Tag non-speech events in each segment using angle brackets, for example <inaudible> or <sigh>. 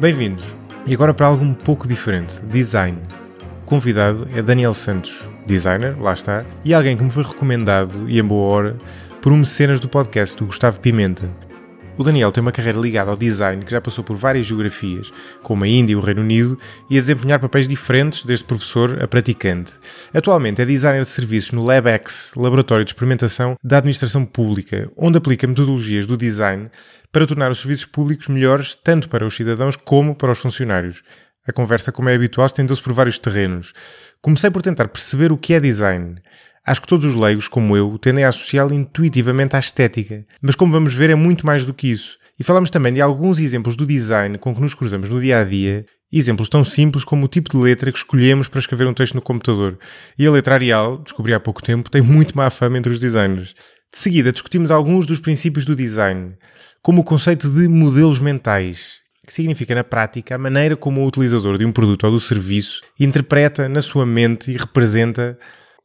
Bem-vindos. E agora para algo um pouco diferente: design. O convidado é Daniel Santos, designer, lá está, e alguém que me foi recomendado, e em boa hora, por um mecenas do podcast, do Gustavo Pimenta. O Daniel tem uma carreira ligada ao design que já passou por várias geografias, como a Índia e o Reino Unido, e a desempenhar papéis diferentes, desde professor a praticante. Atualmente é designer de serviços no LabX, Laboratório de Experimentação da Administração Pública, onde aplica metodologias do design para tornar os serviços públicos melhores tanto para os cidadãos como para os funcionários. A conversa, como é habitual, estendeu-se por vários terrenos. Comecei por tentar perceber o que é design. Acho que todos os leigos, como eu, tendem a associá-lo intuitivamente à estética. Mas como vamos ver, é muito mais do que isso. E falamos também de alguns exemplos do design com que nos cruzamos no dia a dia, exemplos tão simples como o tipo de letra que escolhemos para escrever um texto no computador. E a letra Arial, descobri há pouco tempo, tem muito má fama entre os designers. De seguida, discutimos alguns dos princípios do design, como o conceito de modelos mentais, que significa na prática a maneira como o utilizador de um produto ou do serviço interpreta na sua mente e representa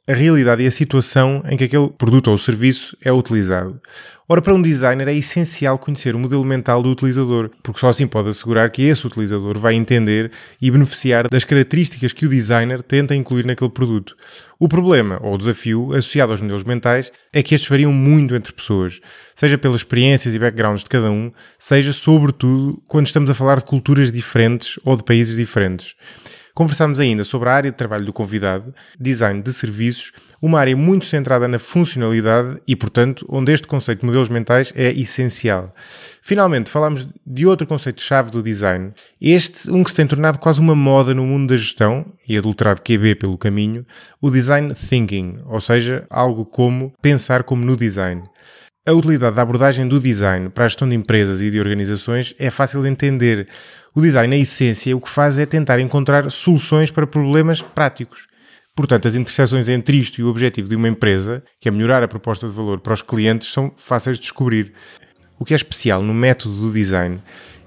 a realidade e a situação em que aquele produto ou serviço é utilizado. Ora, para um designer é essencial conhecer o modelo mental do utilizador, porque só assim pode assegurar que esse utilizador vai entender e beneficiar das características que o designer tenta incluir naquele produto. O problema, ou o desafio, associado aos modelos mentais, é que estes variam muito entre pessoas, seja pelas experiências e backgrounds de cada um, seja, sobretudo, quando estamos a falar de culturas diferentes ou de países diferentes. Conversámos ainda sobre a área de trabalho do convidado, design de serviços, uma área muito centrada na funcionalidade e, portanto, onde este conceito de modelos mentais é essencial. Finalmente, falámos de outro conceito-chave do design, este, um que se tem tornado quase uma moda no mundo da gestão, e adulterado QB pelo caminho, o design thinking, ou seja, algo como pensar como no design. A utilidade da abordagem do design para a gestão de empresas e de organizações é fácil de entender. O design, na essência, o que faz é tentar encontrar soluções para problemas práticos. Portanto, as interseções entre isto e o objetivo de uma empresa, que é melhorar a proposta de valor para os clientes, são fáceis de descobrir. O que é especial no método do design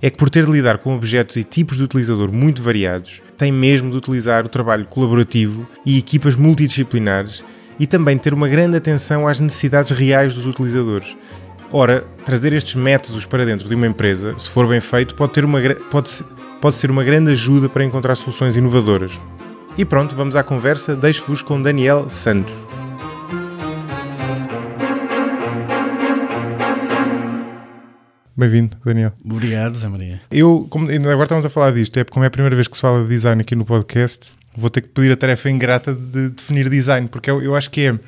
é que, por ter de lidar com objetos e tipos de utilizador muito variados, tem mesmo de utilizar o trabalho colaborativo e equipas multidisciplinares e também ter uma grande atenção às necessidades reais dos utilizadores. Ora, trazer estes métodos para dentro de uma empresa, se for bem feito, pode, ter uma, pode, pode ser uma grande ajuda para encontrar soluções inovadoras. E pronto, vamos à conversa. Deixo-vos com Daniel Santos. Bem-vindo, Daniel. Obrigado, Zé Maria. Eu, como, agora estamos a falar disto, é como é a primeira vez que se fala de design aqui no podcast, vou ter que pedir a tarefa ingrata de definir design, porque eu, eu acho que é,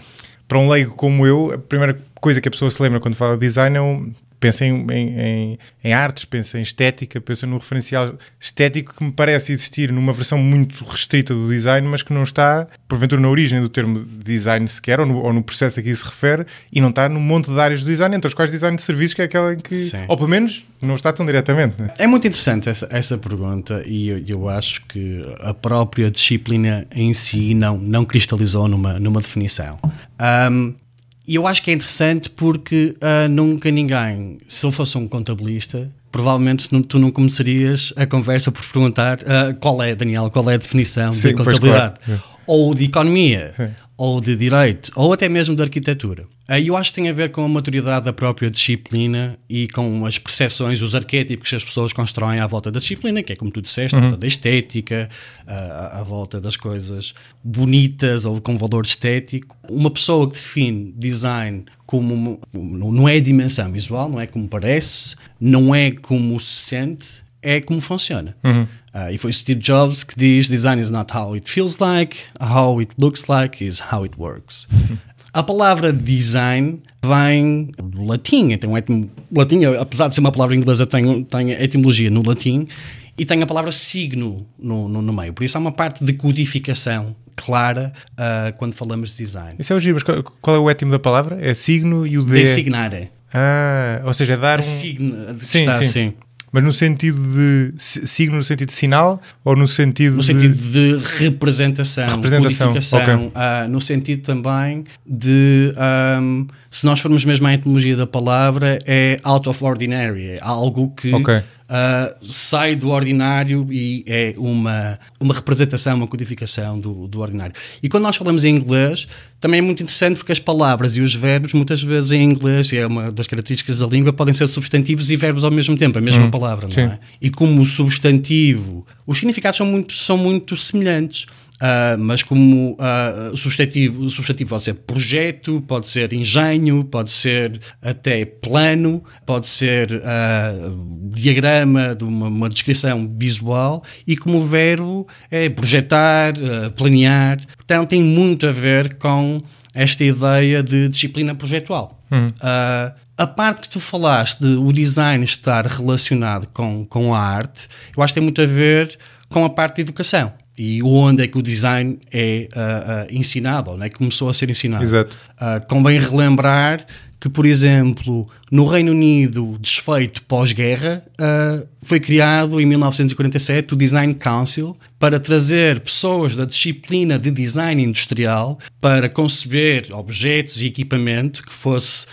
para um leigo como eu, a primeira coisa que a pessoa se lembra quando fala de design é um, pensa em, em, em, artes, pensa em estética, pensa no referencial estético que me parece existir numa versão muito restrita do design, mas que não está, porventura, na origem do termo design sequer, ou no, ou no processo a que isso se refere, e não está num monte de áreas do design, entre as quais design de serviços, que é aquela em que, Sim. ou pelo menos, não está tão diretamente. Né? É muito interessante essa, essa pergunta, e eu, eu, acho que a própria disciplina em si não, não cristalizou numa, numa definição. Um, e eu acho que é interessante porque uh, nunca ninguém, se eu fosse um contabilista, provavelmente tu não começarias a conversa por perguntar uh, qual é, Daniel, qual é a definição Sim, de contabilidade. Claro. Ou de economia, Sim ou de direito, ou até mesmo de arquitetura. Aí eu acho que tem a ver com a maturidade da própria disciplina e com as percepções, os arquétipos que as pessoas constroem à volta da disciplina, que é como tu disseste, uhum. à volta da estética, à, à, volta das coisas bonitas ou com valor estético. Uma pessoa que define design como não é a dimensão visual, não é como parece, não é como se sente, é como funciona. Uhum. Uh, e foi Steve Jobs que diz: Design is not how it feels like, how it looks like is how it works. <laughs> A palavra design vem do latim, então etim, latim, apesar de ser uma palavra inglesa, tem, tem etimologia no latim e tem a palavra signo no, no, no meio. Por isso há uma parte de codificação clara uh, quando falamos de design. Isso é o mas qual, qual, é o étimo da palavra? É signo e o de... Designare. Ah, ou seja, é dar um... Signo, sim, estar, sim. sim. Mas no sentido de signo, no sentido de sinal ou no sentido No de... sentido de representação, representação. codificação, okay. uh, no sentido também de um, se nós formos mesmo à etimologia da palavra, é out of ordinary, é algo que Ok. uh, sai do ordinário e é uma, uma representação, uma codificação do, do ordinário. E quando nós falamos em inglês, também é muito interessante porque as palavras e os verbos, muitas vezes em inglês, e é uma das características da língua, podem ser substantivos e verbos ao mesmo tempo, a mesma palavra, sim. não é? E como o substantivo, os significados são muito, são muito semelhantes. Ah, mas como o, substantivo, substantivo pode ser projeto, pode ser engenho, pode ser até plano, pode ser ah, diagrama de uma, uma descrição visual, e como verbo é projetar, planear. Portanto, tem muito a ver com esta ideia de disciplina projetual. Ah, a parte que tu falaste de o design estar relacionado com, com a arte, eu acho que tem muito a ver com a parte de educação e onde é que o design é ah, ah, ensinado, onde é que começou a ser ensinado. Exato. Ah, convém relembrar que, por exemplo, no Reino Unido, desfeito pós-guerra, foi criado em 1947 o Design Council para trazer pessoas da disciplina de design industrial para conceber objetos e equipamento que fosse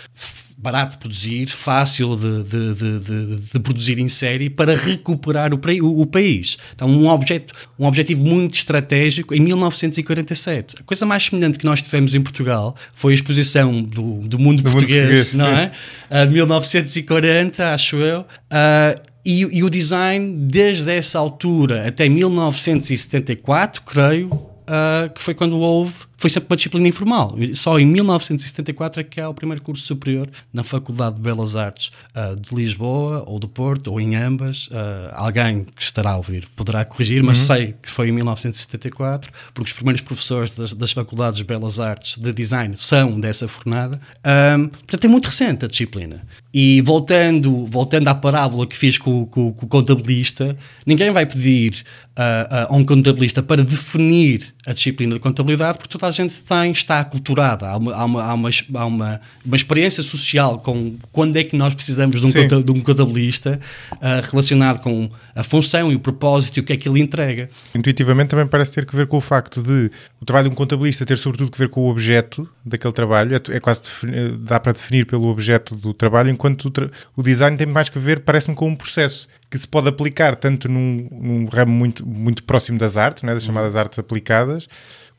barato de produzir, fácil de, de- de- de- produzir em série para recuperar o, o- o país. Então, um, objeto, um objetivo muito estratégico em 1947. A coisa mais semelhante que nós tivemos em Portugal foi a exposição do, do mundo Do mundo português, português, não sim. é? Ah, de 1940, acho eu. Ah, e, e o design, desde essa altura até 1974, creio, ah, que foi quando houve, foi sempre uma disciplina informal. Só em 1974 é que há o primeiro curso superior na Faculdade de Belas Artes ah, de Lisboa, ou do Porto, ou em ambas. Ah, alguém que estará a ouvir poderá corrigir, mas sei que foi em 1974, porque os primeiros professores das, das Faculdades de Belas Artes de Design são dessa fornada. Ahm, portanto, é muito recente a disciplina. E voltando, voltando à parábola que fiz com, com- com o contabilista, ninguém vai pedir ah, ah, a um contabilista para definir a disciplina de contabilidade, porque toda a gente tem, está aculturada. Há uma, há uma, há uma, há uma, uma experiência social com quando é que nós precisamos de um, conta- de um contabilista ah, relacionado com a função e o propósito e o que é que ele entrega. Intuitivamente também parece ter que ver com o facto de o trabalho de um contabilista ter sobretudo que ver com o objeto daquele trabalho, é, é quase dá para definir pelo objeto do trabalho, enquanto o, tra- o design tem mais que ver, parece-me, com um processo que se pode aplicar tanto num, num ramo muito, muito próximo das artes, né, das chamadas artes aplicadas,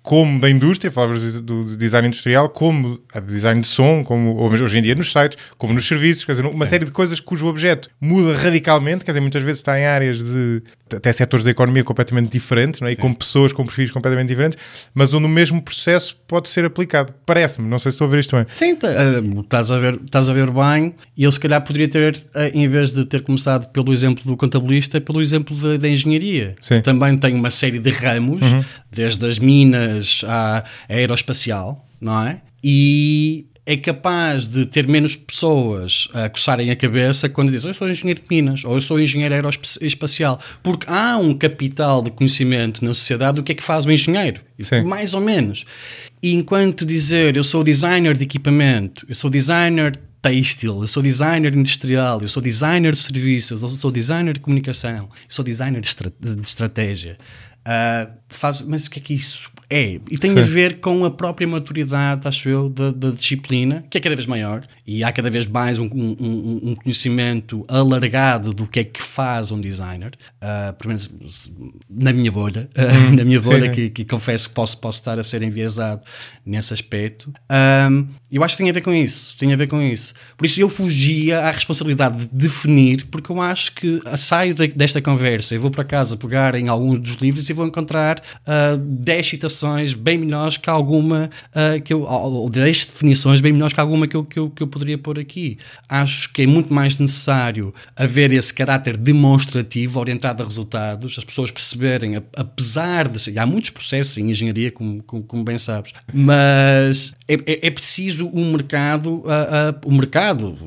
como da indústria, falávamos do, design industrial, como a de design de som, como hoje em dia nos sites, como nos serviços, quer dizer, uma série de coisas cujo objeto muda radicalmente, quer dizer, muitas vezes está em áreas de até setores da economia completamente diferentes, não é? e com pessoas com perfis completamente diferentes, mas onde o mesmo processo pode ser aplicado. Parece-me, não sei se estou a ver isto bem. Sim, tá, ah, estás, a ver, estás a ver bem. E eu, se calhar, poderia ter, ah, em vez de ter começado pelo exemplo do contabilista, pelo exemplo da, da engenharia. Sim. Também tem uma série de ramos, desde as minas à aeroespacial, não é? E é capaz de ter menos pessoas a coçarem a cabeça quando dizem eu sou engenheiro de minas ou eu sou engenheiro aeroespacial, porque há um capital de conhecimento na sociedade do que é que faz o engenheiro, Sim. mais ou menos. E enquanto dizer eu sou designer de equipamento, eu sou designer têxtil, eu sou designer industrial, eu sou designer de serviços, eu sou designer de comunicação, eu sou designer de, estra- de estratégia. Ah, faz, mas o que é que isso é? E tem a ver com a própria maturidade, acho eu, da, da disciplina, que é cada vez maior, e há cada vez mais um, um- um- um conhecimento alargado do que é que faz um designer, ah, pelo menos na minha bolha, ah, <laughs> na minha bolha, sim. que, que confesso que posso, posso estar a ser enviesado nesse aspecto. Ahm, eu acho que tem a ver com isso, tem a ver com isso. Por isso eu fugia à responsabilidade de definir, porque eu acho que ah, saio de- desta conversa, eu vou para casa pegar em alguns dos livros e vou encontrar ah, 10 citações bem melhores que alguma ah, que eu, ou 10 definições bem melhores que alguma que eu, que, eu, que eu poderia pôr aqui. Acho que é muito mais necessário haver esse caráter demonstrativo orientado a resultados, as pessoas perceberem, apesar de. Há muitos processos em engenharia, como, como, como bem sabes, mas é, é- é preciso um mercado, ah, ah, o mercado,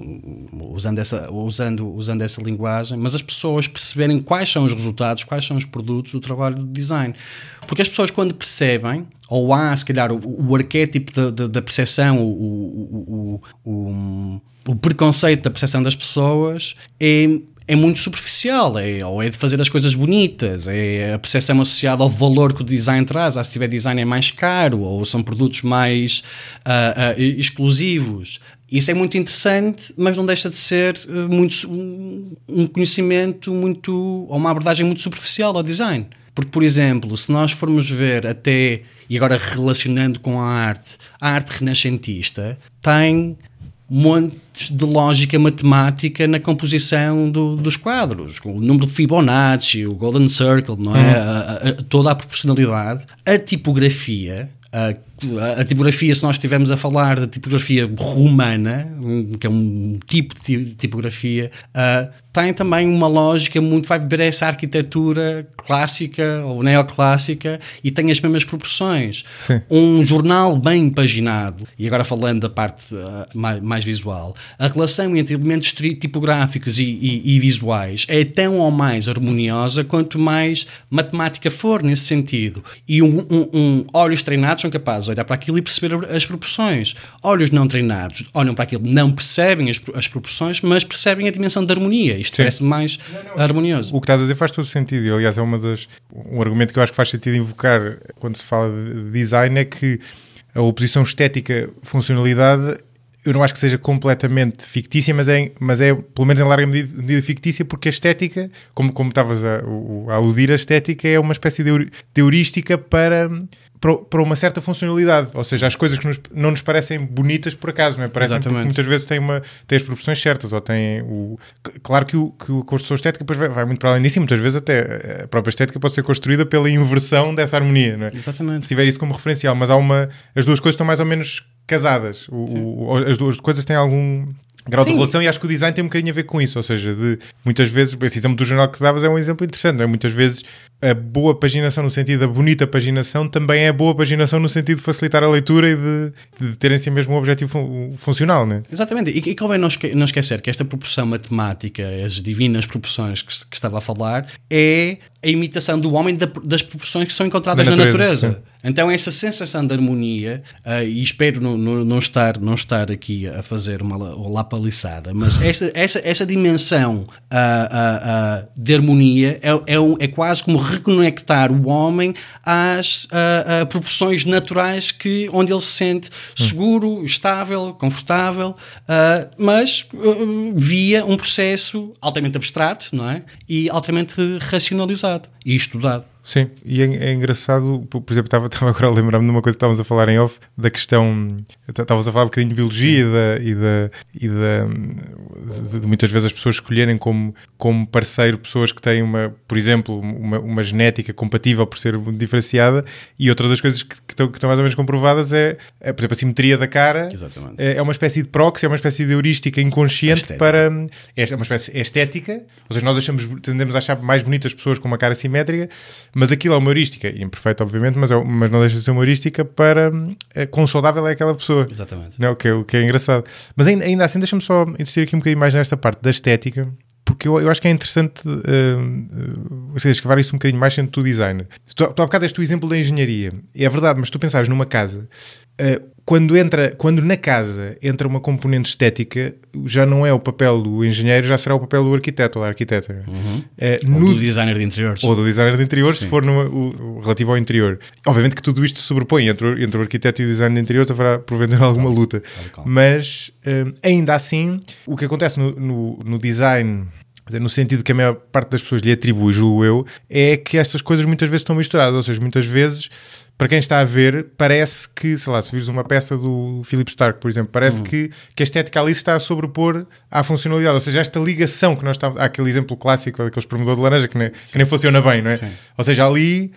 usando essa, usando, usando essa linguagem, mas as pessoas perceberem quais são os resultados, quais são os produtos do trabalho de design. Porque as pessoas, quando percebem, ou há, se calhar, o, o arquétipo da, da, percepção, o, o, o- o preconceito da percepção das pessoas, é, é muito superficial, é, ou é de fazer as coisas bonitas, é a percepção associada ao valor que o design traz. Ah, se tiver design é mais caro, ou são produtos mais uh, uh, exclusivos. Isso é muito interessante, mas não deixa de ser muito, um conhecimento muito, ou uma abordagem muito superficial ao design. Porque, por exemplo, se nós formos ver até, e agora relacionando com a arte, a arte renascentista tem monte de lógica matemática na composição do, dos quadros. O número de Fibonacci, o Golden Circle, não é? Uhum. A, a, toda a proporcionalidade. A tipografia, a a tipografia, se nós estivermos a falar da tipografia romana, que é um tipo de tipografia, uh, tem também uma lógica muito. vai beber essa arquitetura clássica ou neoclássica e tem as mesmas proporções. Sim. Um jornal bem paginado, e agora falando da parte uh, mais, mais, visual, a relação entre elementos tipográficos e, e, e, visuais é tão ou mais harmoniosa quanto mais matemática for nesse sentido. E um, um, um olhos treinados são capazes olhar para aquilo e perceber as proporções. Olhos não treinados olham para aquilo, não percebem as, as proporções, mas percebem a dimensão da harmonia. Isto Sim. parece mais não, não, harmonioso. O que estás a dizer faz todo sentido. E, aliás, é uma das, um argumento que eu acho que faz sentido invocar quando se fala de design é que a oposição estética-funcionalidade eu não acho que seja completamente fictícia, mas é, mas é pelo menos em larga medida, medida fictícia, porque a estética, como, como estavas a, a, aludir, a estética é uma espécie de, de heurística para para uma certa funcionalidade. Ou seja, as coisas que nos, não nos parecem bonitas por acaso, não é? Parecem porque muitas vezes têm, uma, têm as proporções certas, ou têm o. Claro que, o, que a construção estética depois vai, vai, muito para além disso, e muitas vezes até a própria estética pode ser construída pela inversão dessa harmonia, não é? Exatamente. Se tiver isso como referencial, mas há uma. As duas coisas estão mais ou menos casadas. O, o, as duas coisas têm algum grau Sim. de relação e acho que o design tem um bocadinho a ver com isso, ou seja, de muitas vezes, esse exemplo do jornal que davas é um exemplo interessante, não é? muitas vezes a boa paginação no sentido da bonita paginação também é boa paginação no sentido de facilitar a leitura e de, de terem si mesmo um objetivo fun funcional, né? Exatamente, e, e convém não, esque não esquecer que esta proporção matemática, as divinas proporções que, que, estava a falar, é a imitação do homem da, das proporções que são encontradas na natureza. Na natureza. Então essa sensação de harmonia, uh, e espero não, não, não, estar, não estar aqui a fazer uma lapaliçada, mas <laughs> esta, essa, essa dimensão uh, uh, de harmonia é, é, um, é quase como reconectar o homem às proporções naturais que, onde ele se sente seguro, estável, confortável, mas via um processo altamente abstrato não é? e altamente racionalizado e estudado. Sim, e é, é engraçado, por exemplo, estava, estava <laughs> agora a lembrar-me de uma coisa que estávamos a falar em off, da questão, estávamos a falar um bocadinho de biologia e da, e da, de, de, muitas vezes as pessoas escolherem como, como parceiro pessoas que têm uma, por exemplo, uma, uma genética compatível por ser diferenciada e outra das coisas que, que, estão, que estão mais ou menos comprovadas é, é, por exemplo, a simetria da cara é, é, uma espécie de proxy, é uma espécie de heurística inconsciente para, é uma espécie, é estética, ou seja, nós achamos, tendemos a achar mais bonitas pessoas com uma cara simétrica, mas aquilo é uma heurística, imperfeita obviamente, mas, é, mas não deixa de ser uma heurística para é, quão saudável é aquela pessoa. Exatamente. Não, o, que é, o que é engraçado. Mas ainda, ainda assim, deixa-me só insistir aqui um bocadinho mais nesta parte da estética, porque eu, eu acho que é interessante uh, uh, seja, escavar isso um bocadinho mais sendo tu designer. Tu, tu há bocado deste o exemplo da engenharia. É verdade, mas tu pensares numa casa, uh, quando, entra, quando na casa entra uma componente estética, já não é o papel do engenheiro, já será o papel do arquiteto ou da arquiteta. Uhum. É, ou no, do designer de interiores. Ou do designer de interiores, Sim. se for no, o, o, relativo ao interior. Obviamente que tudo isto se sobrepõe entre, entre o arquiteto e o designer de interiores, haverá porventura alguma luta. Mas um, ainda assim, o que acontece no, no, no design no sentido que a maior parte das pessoas lhe atribui, julgo eu, é que estas coisas muitas vezes estão misturadas, ou seja, muitas vezes para quem está a ver, parece que, sei lá, se vires uma peça do Philip Stark, por exemplo, parece uhum. que, que a estética ali está a sobrepor à funcionalidade. Ou seja, esta ligação que nós estamos. Há aquele exemplo clássico daquele espremedor de laranja que nem, que nem funciona bem, não é? Sim. Ou seja, ali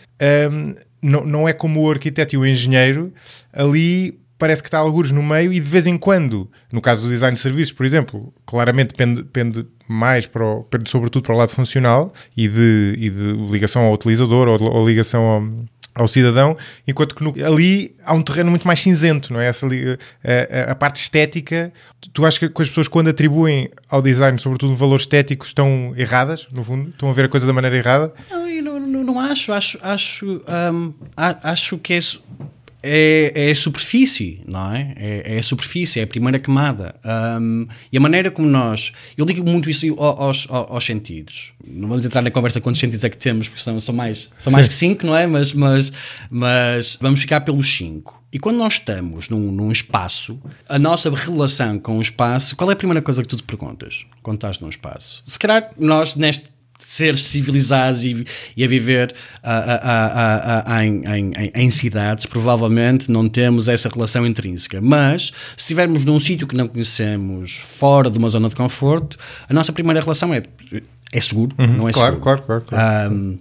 um, não, não é como o arquiteto e o engenheiro, ali parece que está algures no meio e de vez em quando, no caso do design de serviços, por exemplo, claramente depende, depende mais para o, depende sobretudo para o lado funcional e de, e de ligação ao utilizador ou, ou ligação ao ao cidadão, enquanto que no, ali há um terreno muito mais cinzento, não é? Essa, a, a, a parte estética, tu, achas que as pessoas quando atribuem ao design, sobretudo um valor estético, estão erradas, no fundo? Estão a ver a coisa da maneira errada? Não, eu não, não, não acho, acho, acho, um, acho que é é, é a superfície, não é? é? É a superfície, é a primeira camada. Um, e a maneira como nós. Eu ligo muito isso aos, aos, aos, sentidos. Não vamos entrar na conversa quantos sentidos é que temos, porque são, são, mais, são mais que cinco, não é? Mas, mas, mas vamos ficar pelos cinco. E quando nós estamos num, num, espaço, a nossa relação com o espaço, qual é a primeira coisa que tu te perguntas quando estás num espaço? Se calhar nós, neste seres civilizados e, e a viver em, em, em, cidades, provavelmente não temos essa relação intrínseca. Mas se estivermos num sítio que não conhecemos, fora de uma zona de conforto, a nossa primeira relação é é seguro, uhum, não é claro, seguro. Claro, claro, claro. Um,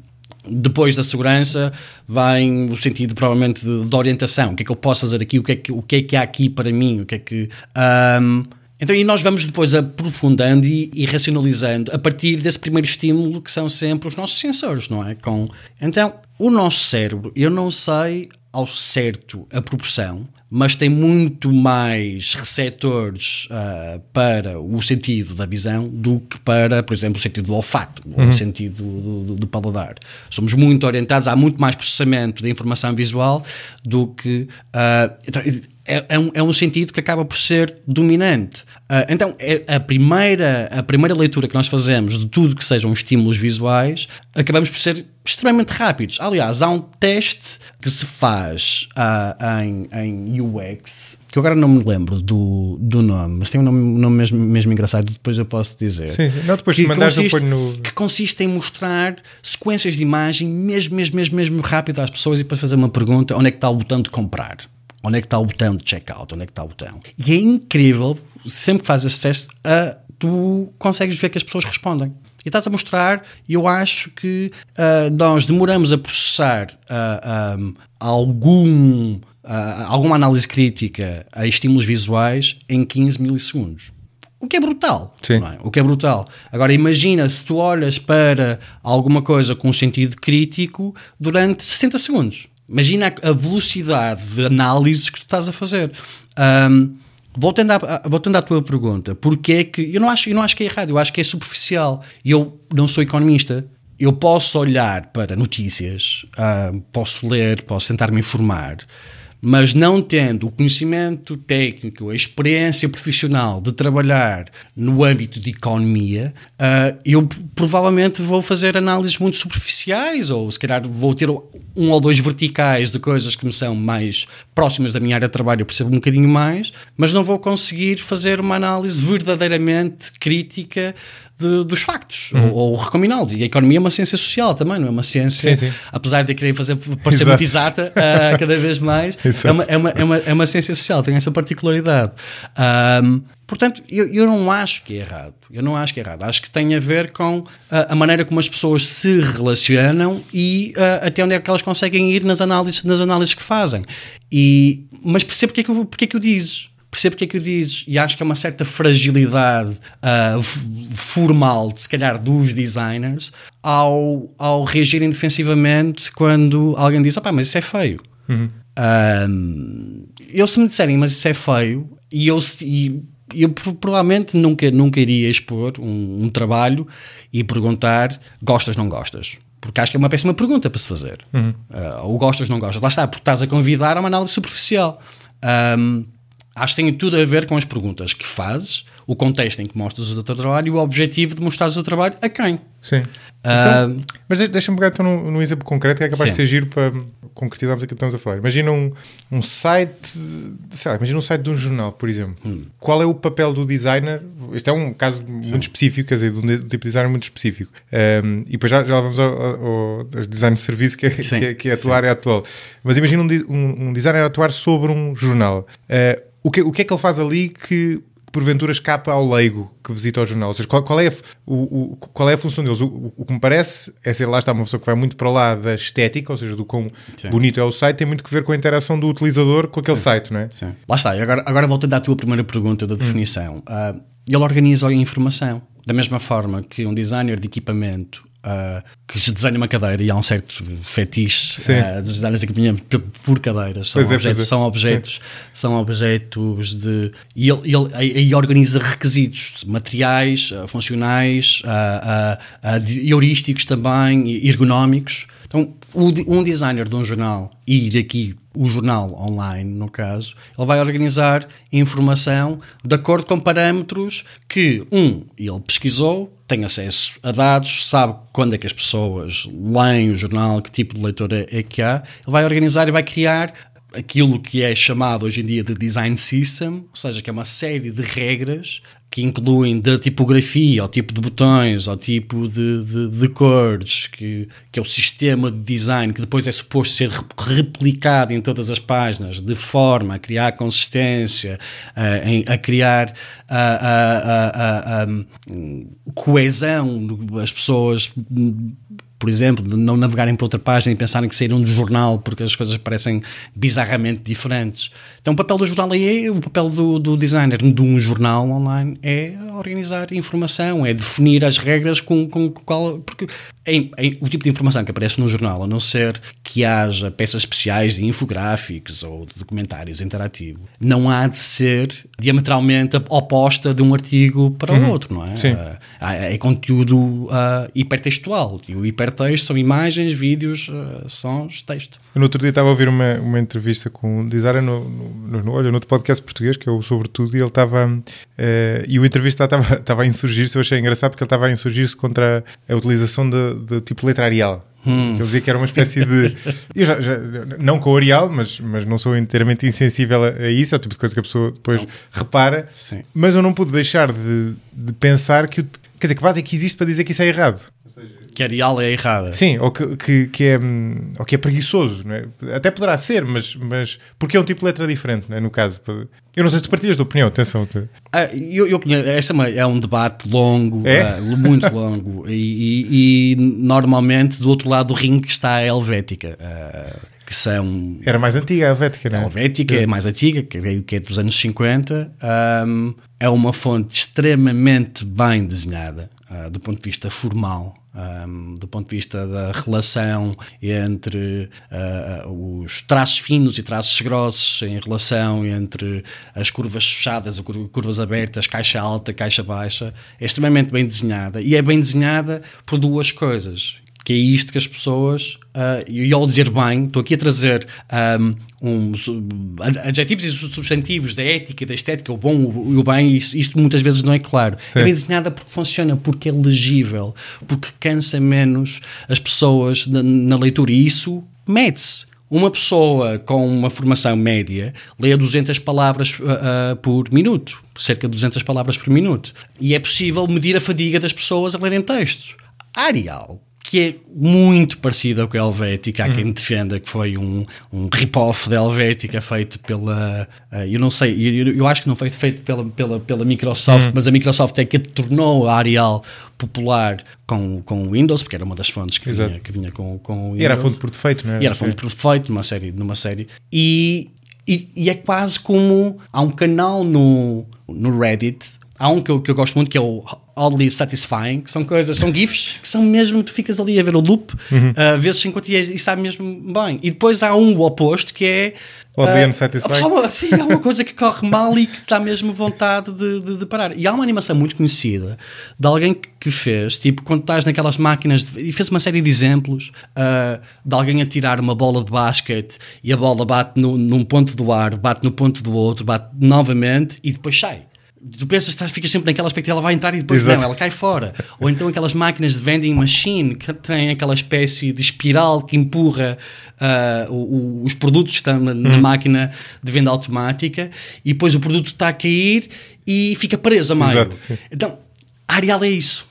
depois da segurança vem o sentido provavelmente de, de, orientação. O que é que eu posso fazer aqui? O que é que, o que, é que há aqui para mim? O que é que... Um, então, e nós vamos depois aprofundando e, e, racionalizando a partir desse primeiro estímulo que são sempre os nossos sensores, não é? Com, então, o nosso cérebro, eu não sei ao certo a proporção, mas tem muito mais receptores uh, para o sentido da visão do que para, por exemplo, o sentido do olfato, uhum. o sentido do, do, do, paladar. Somos muito orientados, há muito mais processamento da informação visual do que. Uh, é, é, um, é um sentido que acaba por ser dominante. Uh, então, é a, primeira, a primeira leitura que nós fazemos de tudo que sejam estímulos visuais, acabamos por ser extremamente rápidos. Aliás, há um teste que se faz uh, em, em UX, que agora não me lembro do, do nome, mas tem um nome, nome mesmo, mesmo engraçado, depois eu posso dizer. Sim, não, depois que mandares consiste, no... Que consiste em mostrar sequências de imagem mesmo, mesmo, mesmo, mesmo rápido às pessoas e depois fazer uma pergunta, onde é que está o botão de comprar? Onde é que está o botão de checkout? Onde é que está o botão? E é incrível, sempre que fazes esse teste, uh, tu consegues ver que as pessoas respondem. E estás a mostrar, e eu acho que uh, nós demoramos a processar uh, um, algum, alguma análise crítica a estímulos visuais em 15 milissegundos. O que é brutal. Sim. É? O que é brutal. Agora imagina se tu olhas para alguma coisa com sentido crítico durante 60 segundos. Imagina a velocidade de análise que tu estás a fazer. Um, voltando, à, voltando à tua pergunta, porque é que eu não, acho, eu não acho que é errado, eu acho que é superficial. Eu não sou economista. Eu posso olhar para notícias, uh, posso ler, posso tentar me informar, mas não tendo o conhecimento técnico, a experiência profissional de trabalhar no âmbito de economia, uh, eu provavelmente vou fazer análises muito superficiais, ou se calhar vou ter um ou dois verticais de coisas que me são mais próximas da minha área de trabalho, eu percebo um bocadinho mais, mas não vou conseguir fazer uma análise verdadeiramente crítica de, dos factos uhum. ou, ou recombinados. E a economia é uma ciência social também, não é uma ciência, sim, sim. apesar de querer fazer parecer muito exata uh, cada vez mais, <laughs> é uma, é, uma, é, uma, é uma ciência social, tem essa particularidade. Um, Portanto, eu, eu não acho que é errado. Eu não acho que é errado. Acho que tem a ver com a, a maneira como as pessoas se relacionam e uh, até onde é que elas conseguem ir nas análises, nas análises que fazem. E, mas percebo porque é que, eu, porque é que o dizes percebo porque é que o dizes e acho que há uma certa fragilidade uh, formal, se calhar, dos designers ao, ao reagirem defensivamente quando alguém diz: opá, mas isso é feio. Uhum. Uh, eu, se me disserem, mas isso é feio, e eu, e eu provavelmente nunca, nunca iria expor um, um, trabalho e perguntar: gostas, não gostas? Porque acho que é uma péssima pergunta para se fazer. Uhum. Uh, ou gostas, não gostas? Lá está, porque estás a convidar a uma análise superficial. Um, acho que tem tudo a ver com as perguntas que fazes, o contexto em que mostras o teu trabalho e o objetivo de mostrar o teu trabalho a quem. Sim. Uh, então, mas deixa-me pegar então num, num, exemplo concreto que é capaz sim. de ser giro para concretizarmos aquilo que estamos a falar. Imagina um, um site, sei lá, imagina um site de um jornal, por exemplo. Hum. Qual é o papel do designer? Este é um caso sim. muito específico, quer dizer, de um tipo de designer muito específico. Um, e depois já, já vamos ao, ao, design de serviço, que é, que é, que é a tua área atual. Mas imagina um, um, um designer atuar sobre um jornal. Uh, o que, o que é que ele faz ali que porventura escapa ao leigo que visita o jornal? Ou seja, qual, qual é, a, o, o, qual é a função deles? O, o, que me parece é ser lá está uma pessoa que vai muito para lá da estética, ou seja, do quão Sim. bonito é o site, tem muito que ver com a interação do utilizador com aquele Sim. site, não é? Sim. Lá está, agora, agora voltando à tua primeira pergunta da definição. Hum. Uh, ele organiza a informação. Da mesma forma que um designer de equipamento uh, que se desenha uma cadeira e há um certo fetiche uh, dos designers de equipamento por cadeiras. São é, objetos, é. são objetos, são objetos de. E ele, ele aí organiza requisitos materiais, uh, funcionais uh, heurísticos também, ergonómicos. Então, um designer de um jornal e aqui o jornal online, no caso, ele vai organizar informação de acordo com parâmetros que, um, ele pesquisou, tem acesso a dados, sabe quando é que as pessoas leem o jornal, que tipo de leitor é, é que há, ele vai organizar e vai criar aquilo que é chamado hoje em dia de design system, ou seja, que é uma série de regras que incluem da tipografia, ao tipo de botões, ao tipo de, de, de, cores, que, que é o sistema de design que depois é suposto ser replicado em todas as páginas, de forma a criar consistência, a, a criar a, a, a, coesão, as pessoas por exemplo, de não navegarem para outra página e pensarem que saíram do jornal porque as coisas parecem bizarramente diferentes. Então, o papel do jornal aí é o papel do, do designer de um jornal online é organizar informação, é definir as regras com, com, com qual. Porque é, é, o tipo de informação que aparece no jornal, a não ser que haja peças especiais de infográficos ou de documentários interativos, não há de ser diametralmente oposta de um artigo para o uhum. outro, não é? Sim. Uh, é conteúdo uh, hipertextual. E o hipertexto são imagens, vídeos, uh, sons, texto. Eu no outro dia estava a ouvir uma, uma entrevista com um designer no, no, no, olha, no outro podcast português, que é o Sobretudo, e ele estava. Uh, e o entrevistado estava, <laughs> estava a insurgir-se, eu achei engraçado porque ele estava a insurgir-se contra a utilização de, de tipo letra Arial. Hum. Ele dizia que era uma espécie de. <laughs> Eu já, já, não com o Arial, mas, mas não sou inteiramente insensível a, a, isso, é o tipo de coisa que a pessoa depois não. repara. Sim. Mas eu não pude deixar de, de pensar que. Quer dizer, que base é que existe para dizer que isso é errado? Que a Arial é errada. Sim, ou que, que, que é, ou que é preguiçoso. É? Até poderá ser, mas, mas porque é um tipo de letra diferente, é? no caso. Eu não sei se tu partilhas de opinião, atenção. Tu. Ah, eu, eu essa é, é um debate longo, é? uh, muito longo, <laughs> e, e, e, normalmente do outro lado do ringue está a Helvética. Uh, que são... Era mais antiga a Helvética, não é? A Helvética é mais antiga, creio que é dos anos 50. Um, é uma fonte extremamente bem desenhada, uh, do ponto de vista formal um, do ponto de vista da relação entre uh, os traços finos e traços grossos, em relação entre as curvas fechadas, curvas abertas, caixa alta, caixa baixa, é extremamente bem desenhada. E é bem desenhada por duas coisas que é isto que as pessoas, uh, e ao dizer bem, estou aqui a trazer um, um, adjetivos e substantivos da ética, da estética, o bom e o bem, isto, isto, muitas vezes não é claro. Sim. É bem desenhada porque funciona, porque é legível, porque cansa menos as pessoas na, na leitura, e isso mede-se. Uma pessoa com uma formação média lê 200 palavras uh, uh, por minuto, cerca de 200 palavras por minuto. E é possível medir a fadiga das pessoas a lerem textos. Arial que é muito parecida com a Helvética. Há quem uhum. defenda que foi um, um rip-off da Helvética feito pela. Uh, eu não sei, eu, eu, acho que não foi feito pela, pela, pela Microsoft, uhum. mas a Microsoft é que tornou a Arial popular com, com o Windows, porque era uma das fontes que, vinha, que vinha com, com o Windows. E era a fonte por defeito, não é? E era fonte por defeito numa série. Numa série. E, e, e, é quase como. Há um canal no, no Reddit. Há um que eu, que eu gosto muito que é o oddly satisfying, que são coisas, são GIFs que são mesmo, tu ficas ali a ver o loop, uhum. uh, vezes 50 e, e sabe mesmo bem. E depois há um oposto que é. Oddly uh, unsatisfying. Há uma, sim, há uma coisa que corre mal e que dá mesmo vontade de, de, de, parar. E há uma animação muito conhecida de alguém que fez, tipo, quando estás naquelas máquinas, de, e fez uma série de exemplos uh, de alguém a tirar uma bola de basquete e a bola bate no, num ponto do ar, bate no ponto do outro, bate novamente e depois sai tu pensas, estás, ficas sempre naquela expectativa, ela vai entrar e depois Exato. não, ela cai fora. Ou então aquelas máquinas de vending machine que têm aquela espécie de espiral que empurra uh, o, o, os produtos que estão na, na, hum. máquina de venda automática e depois o produto está a cair e fica preso a meio. Então, a Arial é isso.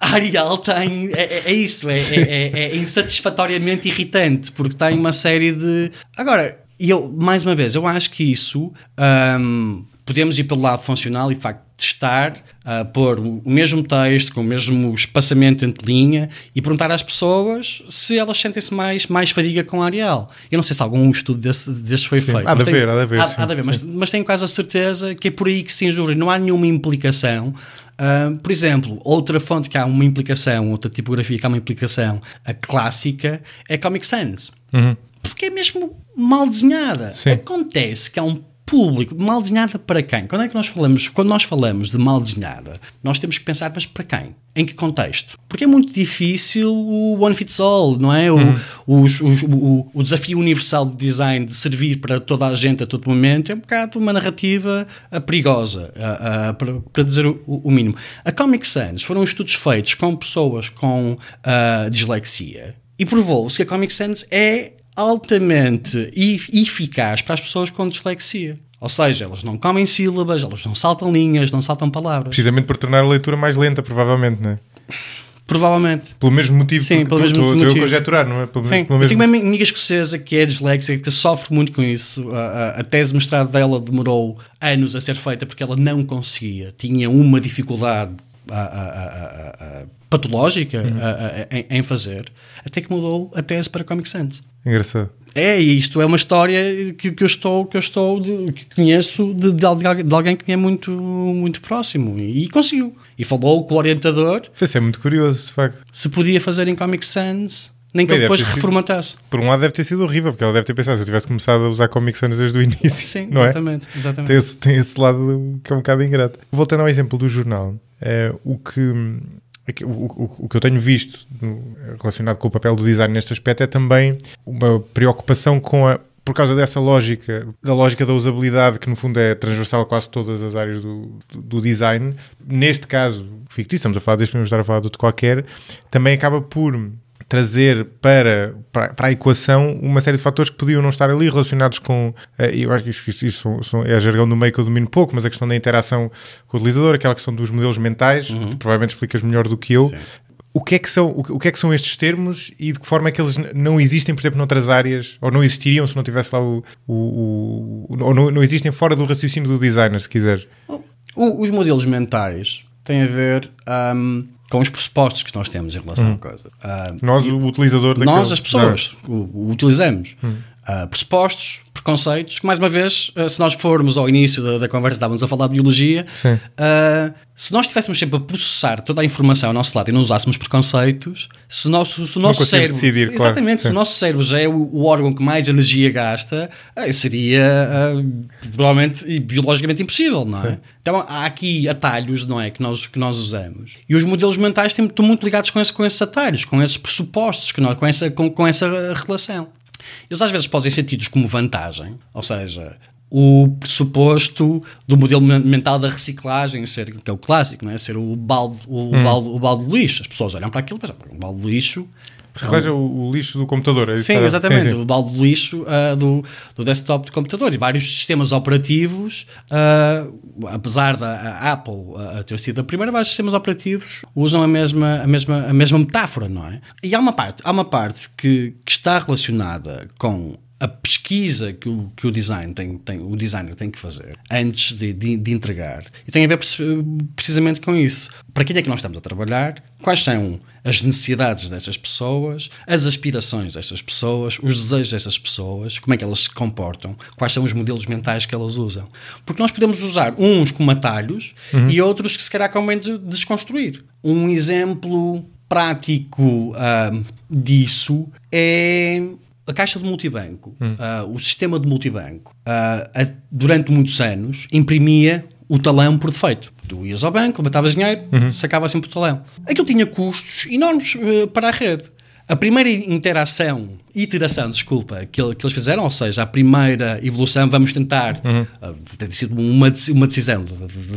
a Arial tem. É, é, é isso, é, é, é, é, insatisfatoriamente irritante, porque tem uma série de. Agora, eu, mais uma vez, eu acho que isso. Um, podemos ir pelo lado funcional e de facto testar, uh, pôr o mesmo texto, com o mesmo espaçamento entre linha e perguntar às pessoas se elas sentem-se mais, mais fadiga com Arial. Eu não sei se algum estudo desse, desse foi sim, feito. Há de haver, há de haver. Há, há de haver, mas, mas tenho quase a certeza que é por aí que se injura. Não há nenhuma implicação. Uh, por exemplo, outra fonte que há uma implicação, outra tipografia que há uma implicação, a clássica, é Comic Sans. Uhum. Porque é mesmo mal desenhada. Sim. Acontece que há um público, mal desenhada para quem? Quando é que nós falamos, quando nós falamos de mal desenhada, nós temos que pensar, mas para quem? Em que contexto? Porque é muito difícil o one fits all, não é? O, Uhum. os- os- o, o desafio universal de design de servir para toda a gente a todo momento é um bocado uma narrativa ah, perigosa, ah, ah, para, para dizer o, o mínimo. A Comic Sans foram estudos feitos com pessoas com ah, dislexia e provou-se que a Comic Sans é altamente eficaz para as pessoas com dislexia. Ou seja, elas não comem sílabas, elas não saltam linhas, não saltam palavras. Precisamente por tornar a leitura mais lenta, provavelmente, não é? Provavelmente. Pelo mesmo motivo Sim, que pelo mesmo tu- tu- eu motivo. conjecturar, não é? Pelo, Sim, mesmo- pelo eu tenho uma amiga escocesa que é disléxica que sofre muito com isso. A, a- a tese de mestrado dela demorou anos a ser feita porque ela não conseguia. Tinha uma dificuldade a- a- patológica Uhum. em, em fazer, até que mudou a tese para Comic Sans. Engraçado. É, e isto é uma história que, que eu estou, que eu estou, de- que conheço de, de de alguém que me é muito, muito próximo e, e conseguiu. E falou com o orientador Isso é muito curioso, de facto. se podia fazer em Comic Sans, nem que Bem, depois ter sido- reformatasse. Por um lado deve ter sido horrível, porque ela deve ter pensado, se eu tivesse começado a usar Comic Sans desde o início, Sim, não é? exatamente. exatamente. Tem esse, tem esse lado que é um bocado ingrato. Voltando ao exemplo do jornal, eh, o, que, aqui- o, o- o que eu tenho visto relacionado com o papel do design neste aspecto é também uma preocupação com a. Por causa dessa lógica, da lógica da usabilidade, que no fundo é transversal a quase todas as áreas do, do, do design, neste caso fictício, estamos a falar deste, podemos estar a falar de outro qualquer, também acaba por trazer para, para, para a equação uma série de fatores que podiam não estar ali relacionados com. eh, eu acho que isto são- são- é jargão do meio que eu domino pouco, mas a questão da interação com o utilizador, aquela questão dos modelos mentais, que tu provavelmente explicas melhor do que eu. Sim. O que, é que são, o que- que é que são estes termos e de que forma é que eles não existem, por exemplo, noutras áreas, ou não existiriam se não tivesse lá o. o, o- ou não, não existem fora do raciocínio do designer, se quiser. Os modelos mentais têm a ver ahm, com os pressupostos que nós temos em relação à coisa. Ahm, Nós, o utilizador daquele. nós, as pessoas, o, o utilizamos. Ah, pressupostos, preconceitos, que mais uma vez, ah, se nós formos ao início da, da conversa, estávamos a falar de biologia, Sim. ah, se nós estivéssemos sempre a processar toda a informação ao nosso lado e não usássemos preconceitos, se o nosso, se o nosso cérebro. decidir, claro. exatamente, se Sim. o nosso cérebro já é o, o órgão que mais energia gasta, seria provavelmente e biologicamente impossível, não é? Então há aqui atalhos, não é? Que nós, que nós usamos. E os modelos mentais estão muito ligados com, esse, com esses atalhos, com esses pressupostos, que nós, com, essa, com, com essa relação. Eles às vezes podem ser tidos como vantagem, ou seja, o pressuposto do modelo men- mental da reciclagem, ser, que é o clássico, não é? ser o balde, o, balde, o balde de lixo. As pessoas olham para aquilo e pensam, um balde de lixo Reciclagem o, o lixo do computador. é Sim, está exatamente. sim, sim. O balde de lixo ah, do, do desktop do computador. E vários sistemas operativos, ah, apesar da Apple ah, ter sido a primeira, vários sistemas operativos usam a mesma, a mesma, a mesma metáfora, não é? E há uma parte, há uma parte que, que está relacionada com a pesquisa que o, que o design tem, tem, o designer tem que fazer antes de, de, de entregar e tem a ver preci- precisamente com isso. Para quem é que nós estamos a trabalhar? Quais são as necessidades destas pessoas, as aspirações destas pessoas, os desejos destas pessoas, como é que elas se comportam, quais são os modelos mentais que elas usam. Porque nós podemos usar uns como atalhos e outros que se calhar convém de desconstruir. Um exemplo prático ah, disso é a caixa de multibanco, ah, o sistema de multibanco, ah, a- durante muitos anos imprimia o talão por defeito. Tu ias ao banco, levantavas dinheiro, sacava sempre o talão. Aquilo tinha custos enormes eh, para a rede. A primeira interação, iteração, desculpa, que, que eles fizeram, ou seja, a primeira evolução, vamos tentar, ah, tem sido uma, uma decisão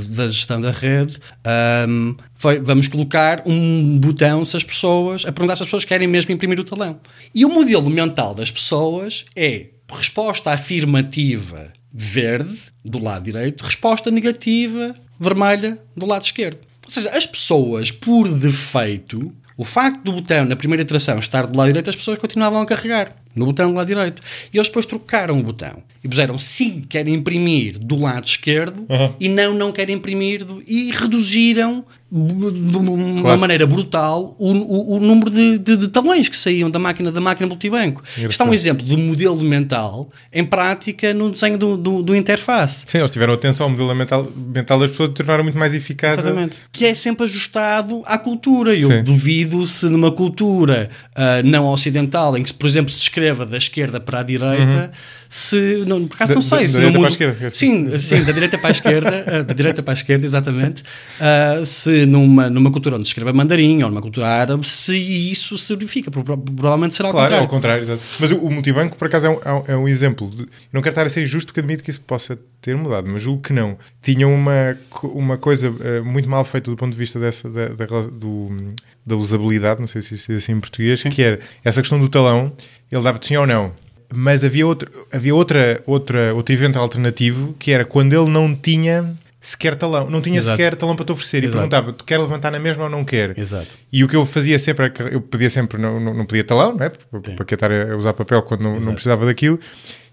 da- gestão da rede, ahm, foi, vamos colocar um botão se as pessoas, a perguntar se as pessoas querem mesmo imprimir o talão. E o modelo mental das pessoas é resposta afirmativa verde, do lado direito, resposta negativa, vermelha, do lado esquerdo. Ou seja, as pessoas, por defeito, o facto do botão na primeira iteração estar do lado direito, as pessoas continuavam a carregar no botão do lado direito. E eles depois trocaram o botão e puseram sim, querem imprimir do lado esquerdo e não, não querem imprimir do... e reduziram de uma Claro. maneira brutal o, o- o número de, de, de talões que saíam da máquina da máquina multibanco. Isto é um exemplo de modelo mental em prática no desenho do, do, do interface. Sim, eles tiveram atenção ao modelo mental, mental das pessoas tornaram muito mais eficaz. a- Exatamente. Que é sempre ajustado à cultura. Eu Sim. duvido se numa cultura ah, não ocidental, em que, por exemplo, se escreva da esquerda para a direita, se. Não, por acaso não sei. Da, se da direita mundo- para a esquerda. Sim, sim, da direita para a esquerda, eh, da direita para a esquerda, exatamente. Ah, se numa, numa cultura onde se escreva mandarim ou numa cultura árabe, se isso se verifica, pro- pro- provavelmente será ao Claro, é contrário. ao contrário. exato. Mas o, o multibanco, por acaso, é um, é um- é exemplo. de- não quero estar a ser injusto porque admito que isso possa ter mudado, mas julgo que não. Tinha uma, uma coisa eh, muito mal feita do ponto de vista dessa, da, da, do- da usabilidade, não sei se isto é assim em português, que era essa questão do talão, ele dava-te sim ou não. Mas havia, outro, havia outra, outra, outro evento alternativo que era quando ele não tinha sequer talão, não tinha Exato. sequer talão para te oferecer Exato. e perguntava: tu quer levantar na mesma ou não quer? Exato. E o que eu fazia sempre é que eu pedia sempre, não, não, não pedia talão, não é? Para, para que estar a usar papel quando não, não Exato. precisava daquilo.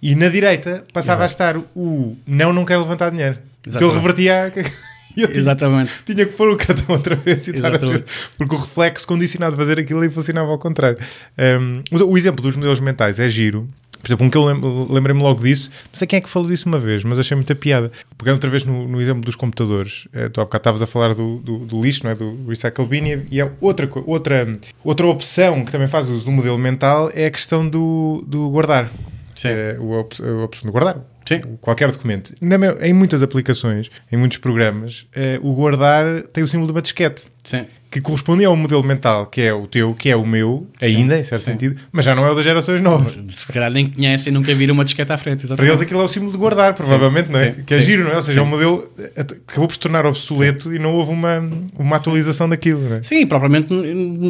E na direita passava a estar o não, não quero levantar dinheiro. Então ele Exatamente. revertia. a- <laughs> eu tinha, Exatamente. tinha que pôr o cartão outra vez e estar a ter, porque o reflexo condicionado a fazer aquilo e funcionava ao contrário. Um, mas o exemplo dos modelos mentais é giro. Por exemplo, um que eu lem- lembrei-me logo disso, não sei quem é que falou disso uma vez, mas achei muita piada. Pegando outra vez no, no exemplo dos computadores, eh, tu há bocado estavas a falar do, do, do lixo, não é? do Recycle Bin, e- e é outra, outra, outra opção que também faz uso do modelo mental é a questão do, do guardar. Sim. Eh, o a opção de guardar. Sim. Qualquer documento. Na em muitas aplicações, em muitos programas, eh, o guardar tem o símbolo de uma disquete Sim. Que correspondia ao modelo mental que é o teu, que é o meu, ainda, em certo sim. sentido, mas já não é o das gerações novas. Se calhar nem conhecem, nunca viram uma disquete à frente. Para Exatamente. eles aquilo é o símbolo de guardar, provavelmente, não é? sim, que é sim. giro, não é? Ou seja, Sim. é um modelo que acabou por se tornar obsoleto e não houve uma, uma atualização daquilo, não é? Sim, propriamente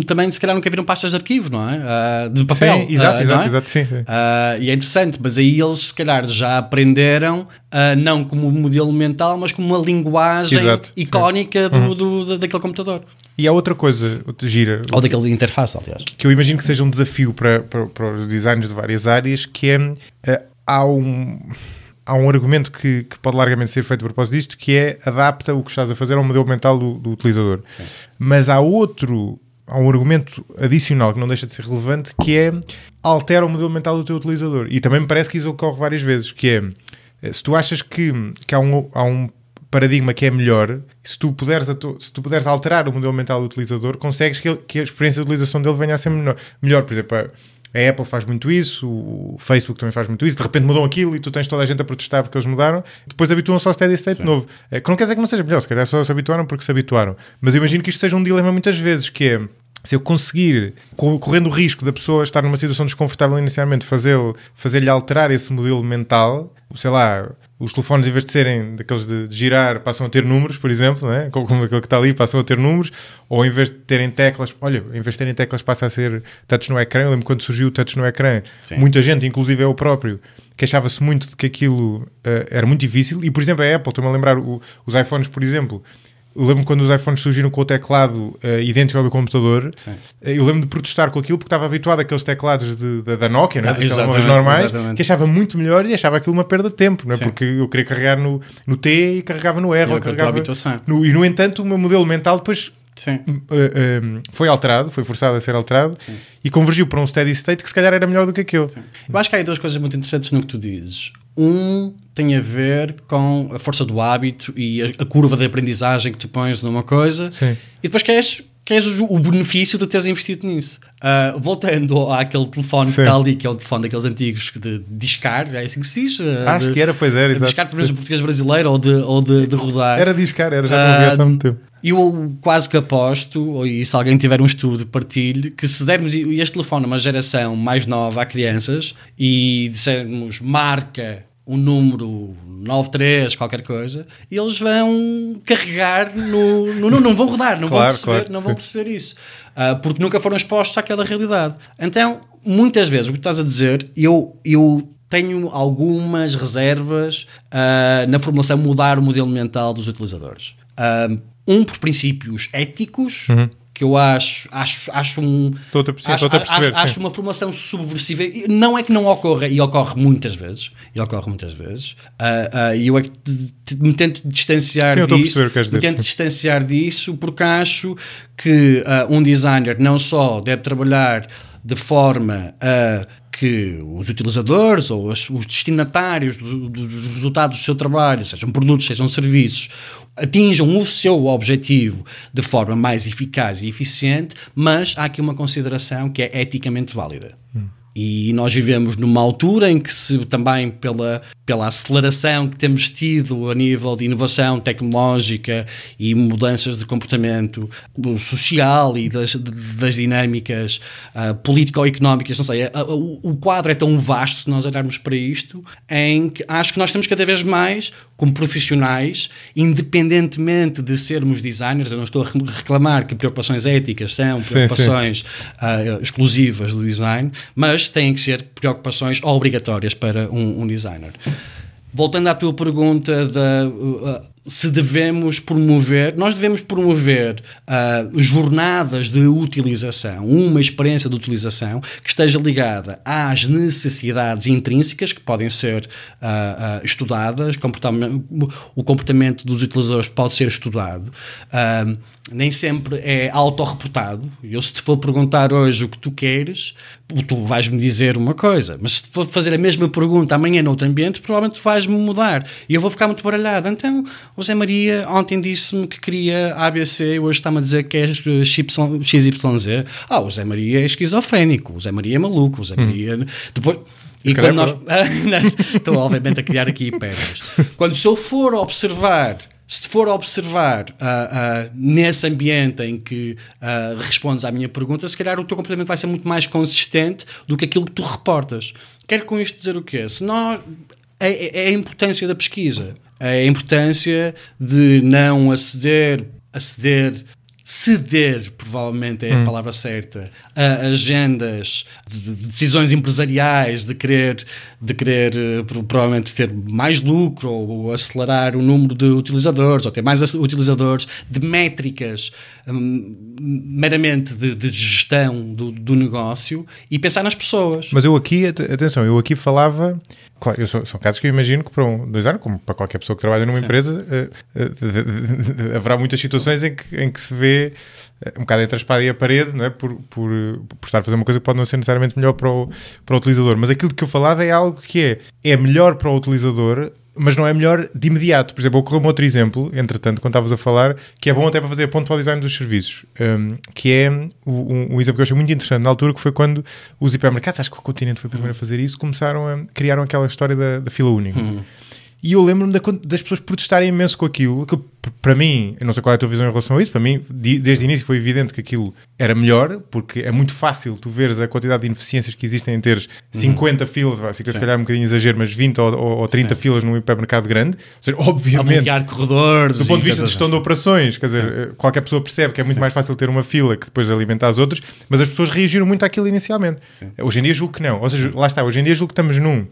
também se calhar nunca viram pastas de arquivo, não é? Ah, de papel. Sim, exato, ah, exato, é? exato, sim, sim. Ah, e é interessante, mas aí eles se calhar já aprenderam, não como um modelo mental, mas como uma linguagem Exato, sim. Uhum. icónica do, do- da- daquele computador. E há outra coisa gira, Ou daquele interface, aliás. que eu imagino que seja um desafio para, para, para os designers de várias áreas, que é eh, há um há um argumento que, que pode largamente ser feito a propósito disto, que é adapta o que estás a fazer ao modelo mental do, do utilizador. Mas há outro há um argumento adicional que não deixa de ser relevante, que é altera o modelo mental do teu utilizador. E também me parece que isso ocorre várias vezes, que é eh, se tu achas que, que há, um, há um paradigma que é melhor, se tu puderes, se tu puderes alterar o modelo mental do utilizador, consegues que, ele- que a experiência de utilização dele venha a ser melhor. melhor. Por exemplo, a, a Apple faz muito isso, o Facebook também faz muito isso, de repente mudam aquilo e tu tens toda a gente a protestar porque eles mudaram, depois habituam-se ao steady state novo. É, que não quer dizer que não seja melhor, se calhar só se habituaram porque se habituaram. Mas eu imagino que isto seja um dilema muitas vezes, que é se eu conseguir, co- correndo o risco da pessoa estar numa situação desconfortável inicialmente, fazer- fazer-lhe alterar esse modelo mental, sei lá, os telefones, em vez de serem daqueles de girar, passam a ter números, por exemplo, não é? como, aquele que está ali, passam a ter números, ou em vez de terem teclas, olha, em vez de terem teclas, passa a ser touch no ecrã. Eu lembro quando surgiu o touch no ecrã, Sim. muita gente, inclusive eu próprio, queixava-se muito de que aquilo eh, era muito difícil. E, por exemplo, a Apple, estou-me a lembrar, o- os iPhones, por exemplo. Eu lembro quando os iPhones surgiram com o teclado eh, idêntico ao do computador. Sim. Eh, Eu lembro de protestar com aquilo porque estava habituado àqueles teclados de, da- da Nokia, não é? Ah, normais, exatamente. que achava muito melhor e achava aquilo uma perda de tempo, não é? Sim. Porque eu queria carregar no, no T e carregava no R, ou tua carregava no, e no entanto o meu modelo mental depois Sim. uh, um, foi alterado, foi forçado a ser alterado e convergiu para um steady state que se calhar era melhor do que aquele. Eu acho que há aí duas coisas muito interessantes no que tu dizes. Um tem a ver com a força do hábito e a, a curva de aprendizagem que tu pões numa coisa, Sim. e depois queres, queres o, benefício de teres investido nisso. Ah, voltando àquele telefone Sim. que está ali, que é o telefone daqueles antigos de discar, é assim que se diz? Ah, Acho de- que era, pois era, exato. discar, pelo menos em português brasileiro ou de, ou de, de rodar. Era discar, era, já não vi essa há muito tempo. Eu quase que aposto, ou- e se alguém tiver um estudo, partilhe, que se dermos este telefone a uma geração mais nova, a crianças, e dissermos marca um número 93, qualquer coisa, eles vão carregar no. no- não, não vão rodar, não vão Claro, perceber, claro, não vão perceber isso. Ah, porque nunca foram expostos àquela realidade. Então, muitas vezes, o que estás a dizer, eu. eu tenho algumas reservas ah, na formulação mudar o modelo mental dos utilizadores. Ah, um por princípios éticos, que eu acho, acho, acho um. Estou-te a acho, perceber, acho- acho uma formação subversiva. Não é que não ocorra, e ocorre muitas vezes. E ocorre muitas vezes. Ah, ah, E eu é que me tento distanciar Sim, eu estou a disso. me dizer, tento sim. distanciar disso porque acho que ah, um designer não só deve trabalhar de forma a que os utilizadores ou as- os destinatários do- do- dos resultados do seu trabalho, sejam produtos, sejam serviços, atinjam o seu objetivo de forma mais eficaz e eficiente, mas há aqui uma consideração que é eticamente válida. E nós vivemos numa altura em que se também pela, pela aceleração que temos tido a nível de inovação tecnológica e mudanças de comportamento social e das, das dinâmicas uh, político-económicas, não sei, uh, o, o, quadro é tão vasto se nós olharmos para isto, em que acho que nós temos cada vez mais, como profissionais, independentemente de sermos designers, eu não estou a reclamar que preocupações éticas são preocupações sim, sim. Uh, exclusivas do design, mas têm que ser preocupações obrigatórias para um, um designer. Voltando à tua pergunta da uh, se devemos promover, nós devemos promover uh, jornadas de utilização, uma experiência de utilização que esteja ligada às necessidades intrínsecas que podem ser uh, uh, estudadas, comportamento, o comportamento dos utilizadores pode ser estudado. nem sempre é autorreportado. Eu, se te for perguntar hoje o que tu queres, tu vais-me dizer uma coisa, mas se te for fazer a mesma pergunta amanhã noutro ambiente, provavelmente tu vais-me mudar e eu vou ficar muito baralhado. Então, o Zé Maria ontem disse-me que queria ABC e hoje está-me a dizer que é XYZ. Ah, o Zé Maria é esquizofrénico, o Zé Maria é maluco, o Zé hum. Maria. Hum. Depois. E quando nós. <laughs> Estou, obviamente, a criar aqui pedras. Quando se eu for observar se for observar uh, uh, nesse ambiente em que uh, respondes à minha pergunta, se calhar o teu comportamento vai ser muito mais consistente do que aquilo que tu reportas. Quero com isto dizer o quê? Se nós, é, é a importância da pesquisa a importância de não aceder, aceder ceder, provavelmente é a hum. palavra certa, a agendas de decisões empresariais, de querer, de querer eh, provavelmente ter mais lucro ou acelerar o número de utilizadores ou ter mais utilizadores, de métricas um, meramente de, de gestão do, do, negócio e pensar nas pessoas. Mas eu aqui, atenção, eu aqui falava Claro, eu sou, são casos que eu imagino que para um designer, como para qualquer pessoa que trabalha numa Sim. empresa, uh, uh, haverá muitas situações em que, em que se vê um bocado entre a espada e a parede, não é? por, por, por estar a fazer uma coisa que pode não ser necessariamente melhor para o, para o utilizador. Mas aquilo que eu falava é algo que é, é melhor para o utilizador mas não é melhor de imediato. Por exemplo, ocorreu-me outro exemplo, entretanto, quando estavas a falar, que é bom até para fazer ponto para o design dos serviços, um, que é um, um, exemplo que eu achei muito interessante na altura, que foi quando os hipermercados, acho que o continente foi o primeiro a fazer isso, começaram a criar aquela história da, da fila única. Uhum. E eu lembro-me das pessoas protestarem imenso com aquilo. aquilo. Para mim, eu não sei qual é a tua visão em relação a isso, para mim, desde o início foi evidente que aquilo era melhor, porque é muito fácil tu veres a quantidade de ineficiências que existem em teres 50 uhum. filas, vai, se calhar um bocadinho exagero, mas 20 ou, ou 30 Sim. filas num hipermercado grande. Ou seja, obviamente, corredores do ponto de vista de gestão assim. de operações, quer dizer, Sim. Eh, qualquer pessoa percebe que é muito Sim. mais fácil ter uma fila que depois alimenta as outras, mas as pessoas reagiram muito àquilo inicialmente. Hoje em dia julgo que não. Ou seja, lá está, hoje em dia julgo que estamos num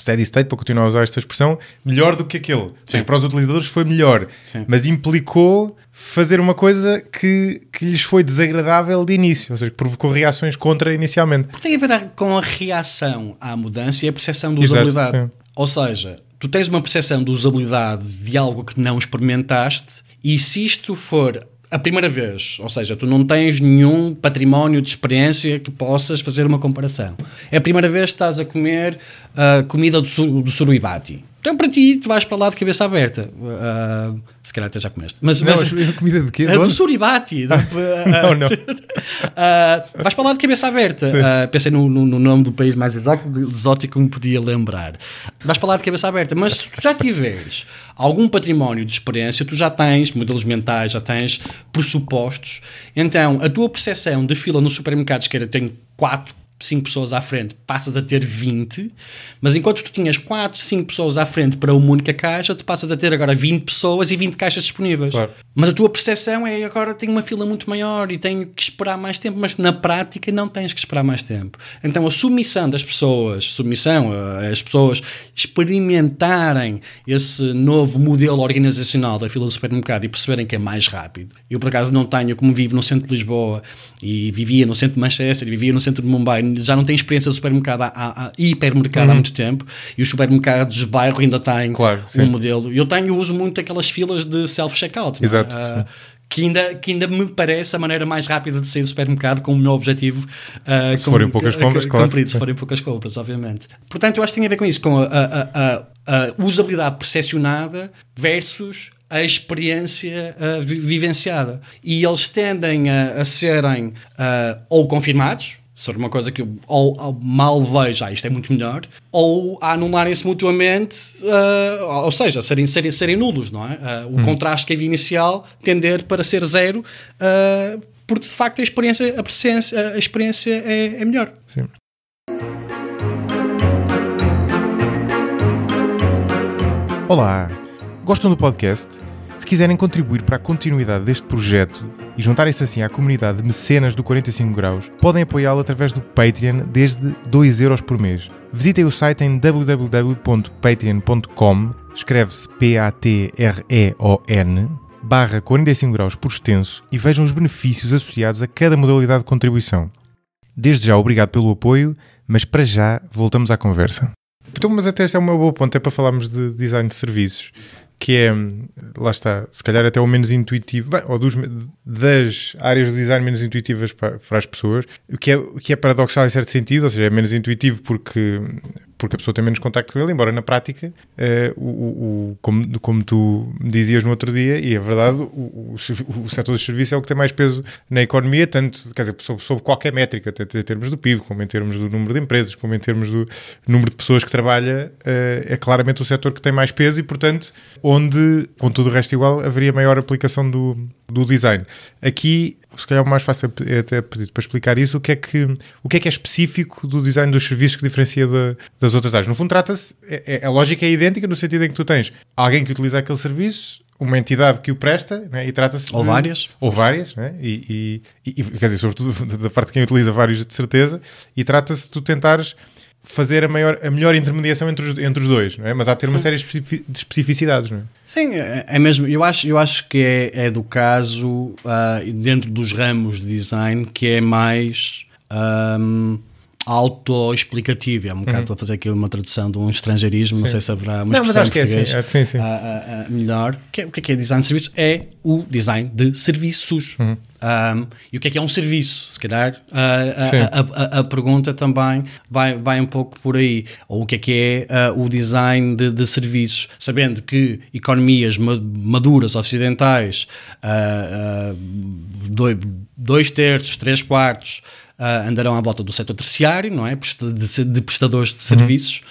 steady state, para continuar a usar esta expressão, melhor do que aquele. Ou seja, para os utilizadores foi melhor, Sim. mas implicou fazer uma coisa que, que lhes foi desagradável de início, ou seja, que provocou reações contra inicialmente. Porque tem a ver com a reação à mudança e a percepção de usabilidade. Exato, ou seja, tu tens uma percepção de usabilidade de algo que não experimentaste e se isto for a primeira vez, ou seja, tu não tens nenhum património de experiência que possas fazer uma comparação. É a primeira vez que estás a comer a uh, comida do, do surubati. Então, para ti, tu vais para lá de cabeça aberta. Uh, se calhar até já comeste. Mas, não, mas comida de quê? Uh, do suribati. <laughs> Ah, não, não. Uh, vais para lá de cabeça aberta. Pensei no, no, no, nome do país mais exótico, exótico que me podia lembrar. Vais para lá de cabeça aberta. Mas se tu já tiveres algum património de experiência, tu já tens modelos mentais, já tens pressupostos. Então, a tua percepção de fila nos supermercados, que era tenho quatro 5 pessoas à frente, passas a ter 20, mas enquanto tu tinhas 4, 5 pessoas à frente para uma única caixa, tu passas a ter agora 20 pessoas e 20 caixas disponíveis. Claro. Mas a tua percepção é agora tenho uma fila muito maior e tenho que esperar mais tempo, mas na prática não tens que esperar mais tempo. Então a submissão das pessoas, submissão, eh, as pessoas experimentarem esse novo modelo organizacional da fila do supermercado e perceberem que é mais rápido. Eu por acaso não tenho, como vivo no centro de Lisboa e vivia no centro de Manchester e vivia no centro de Mumbai, já não tem experiência de supermercado há, há, hipermercado uhum. há muito tempo e os supermercados de bairro ainda têm claro, um modelo. Eu tenho, uso muito aquelas filas de self-checkout. É? Exato. Uh, que ainda, que ainda me parece a maneira mais rápida de sair do supermercado com o meu objetivo uh, se com, forem poucas compras, uh, claro. se forem poucas compras, obviamente. Portanto, eu acho que tem a ver com isso, com a, a, a, a usabilidade percepcionada versus a experiência uh, vivenciada. E eles tendem a, a serem uh, ou confirmados, For uma coisa que eu ou, ou mal vejo, ah, isto é muito melhor, ou a anularem-se mutuamente, uh, ou seja, serem, serem, serem nulos, não é? Uh, o hum. contraste que havia inicial tender para ser zero, uh, porque de facto a experiência, a, a experiência é, é melhor. Sim. Olá, gostam do podcast? Se quiserem contribuir para a continuidade deste projeto e juntarem-se assim à comunidade de mecenas do 45 graus, podem apoiá-lo através do Patreon desde 2 euros por mês. Visitem o site em www.patreon.com, escreve-se P-A-T-R-E-O-N, barra 45 graus por extenso e vejam os benefícios associados a cada modalidade de contribuição. Desde já, obrigado pelo apoio, mas para já voltamos à conversa. Então, mas até este é uma boa ponta, é para falarmos de design de serviços que é, lá está, se calhar até o menos intuitivo, bem, ou dos, das áreas do design menos intuitivas para, para as pessoas, o que, é, o que é paradoxal em certo sentido, ou seja, é menos intuitivo porque porque a pessoa tem menos contacto com ele, embora na prática, uh, o, o, como, como tu dizias no outro dia, e é verdade, o, o, o setor dos serviços é o que tem mais peso na economia, tanto, quer dizer, sobre, sobre qualquer métrica, tanto em termos do PIB, como em termos do número de empresas, como em termos do número de pessoas que trabalha, uh, é claramente o setor que tem mais peso e, portanto, onde, com tudo o resto igual, haveria maior aplicação do, do design. Aqui, se calhar o mais fácil é até pedir para explicar isso, o que é que, o que, é, que é específico do design dos serviços que diferencia da, das outras áreas. No fundo, trata-se, é, é, a lógica é idêntica no sentido em que tu tens alguém que utiliza aquele serviço, uma entidade que o presta né, e trata-se ou de, várias ou várias né, e, e, e, quer dizer sobretudo <laughs> da parte de quem utiliza vários de certeza e trata-se de tu tentares fazer a, maior, a melhor intermediação entre os, entre os dois, não é? Mas há de ter Sim. uma série de especificidades, não é? Sim, é, é mesmo. Eu acho, eu acho que é, é do caso, uh, dentro dos ramos de design, que é mais. Um, autoexplicativo. É um bocado, uhum. a fazer aqui uma tradução de um estrangeirismo, sim. não sei se haverá uma não, mas acho que é assim. É, sim, sim. Uh, uh, melhor. Que, o que é, que é design de serviços? É o design de serviços. Uhum. Um, e o que é que é um serviço? Se calhar a, a, a, pergunta também vai, vai um pouco por aí. Ou o que é que é uh, o design de, de, serviços? Sabendo que economias maduras ocidentais, uh, uh, dois, dois terços, três quartos, uh, andarão à volta do setor terciário, não é? De, de prestadores de serviços.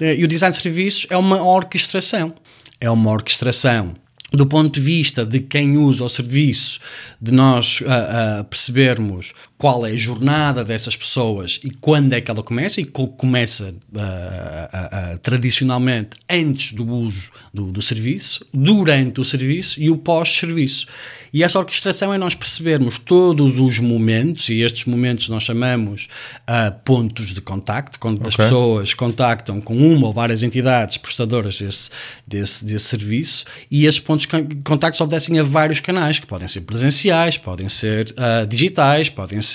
Uhum. E o design de serviços é uma orquestração. É uma orquestração do ponto de vista de quem usa o serviço, de nós uh, uh, percebermos qual é a jornada dessas pessoas e quando é que ela começa, e começa uh, tradicionalmente antes do uso do, do serviço, durante o serviço e o pós-serviço. E essa orquestração é nós percebermos todos os momentos, e estes momentos nós chamamos uh, pontos de contacto, quando okay. as pessoas contactam com uma ou várias entidades prestadoras desse, desse, desse serviço, e esses pontos de contacto obedecem a vários canais, que podem ser presenciais, podem ser uh, digitais, podem ser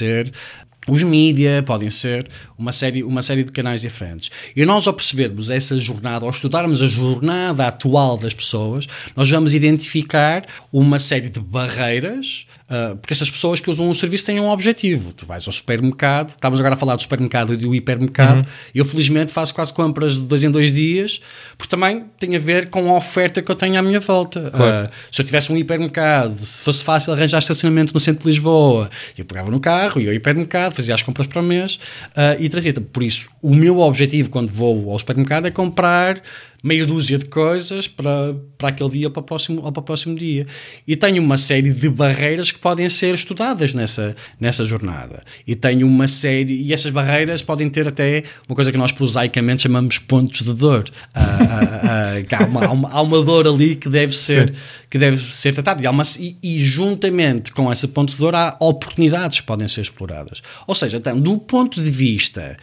os mídia, podem ser uma série, uma série de canais diferentes. E nós, ao percebermos essa jornada, ao estudarmos a jornada atual das pessoas, nós vamos identificar uma série de barreiras Uh, porque essas pessoas que usam um serviço têm um objetivo. Tu vais ao supermercado, estamos agora a falar do supermercado e do hipermercado. Uhum. Eu, felizmente, faço quase compras de dois em dois dias, porque também tem a ver com a oferta que eu tenho à minha volta. Claro. Uh, se eu tivesse um hipermercado, se fosse fácil arranjar estacionamento no centro de Lisboa, eu pegava no carro, ia ao hipermercado, fazia as compras para o mês uh, e trazia. Por isso, o meu objetivo quando vou ao supermercado é comprar meia dúzia de coisas para, para aquele dia ou para, o próximo, ou para o próximo dia. E tenho uma série de barreiras que podem ser estudadas nessa, nessa jornada. E tenho uma série, e essas barreiras podem ter até uma coisa que nós prosaicamente chamamos pontos de dor. Uh, uh, uh, há, uma, há, uma, há, uma, dor ali que deve ser, que deve ser tratada. E, uma, e, e, juntamente com esse ponto de dor há oportunidades que podem ser exploradas. Ou seja, então, do ponto de vista,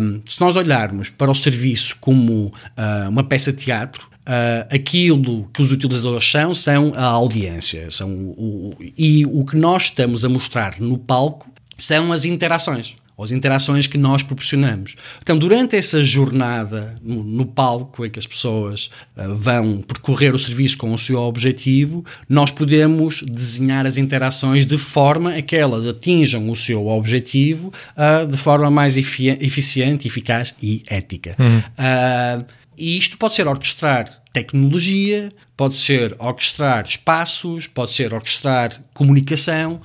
um, se nós olharmos para o serviço como uma peça peça de teatro, uh, aquilo que os utilizadores são, são a audiência. São o, o, e o que nós estamos a mostrar no palco são as interações as interações que nós proporcionamos. Então, durante essa jornada no, no palco em que as pessoas uh, vão percorrer o serviço com o seu objetivo, nós podemos desenhar as interações de forma a que elas atinjam o seu objetivo uh, de forma mais eficiente, eficaz e ética. Uhum. Uh, e isto pode ser orquestrar tecnologia, pode ser orquestrar espaços, pode ser orquestrar comunicação,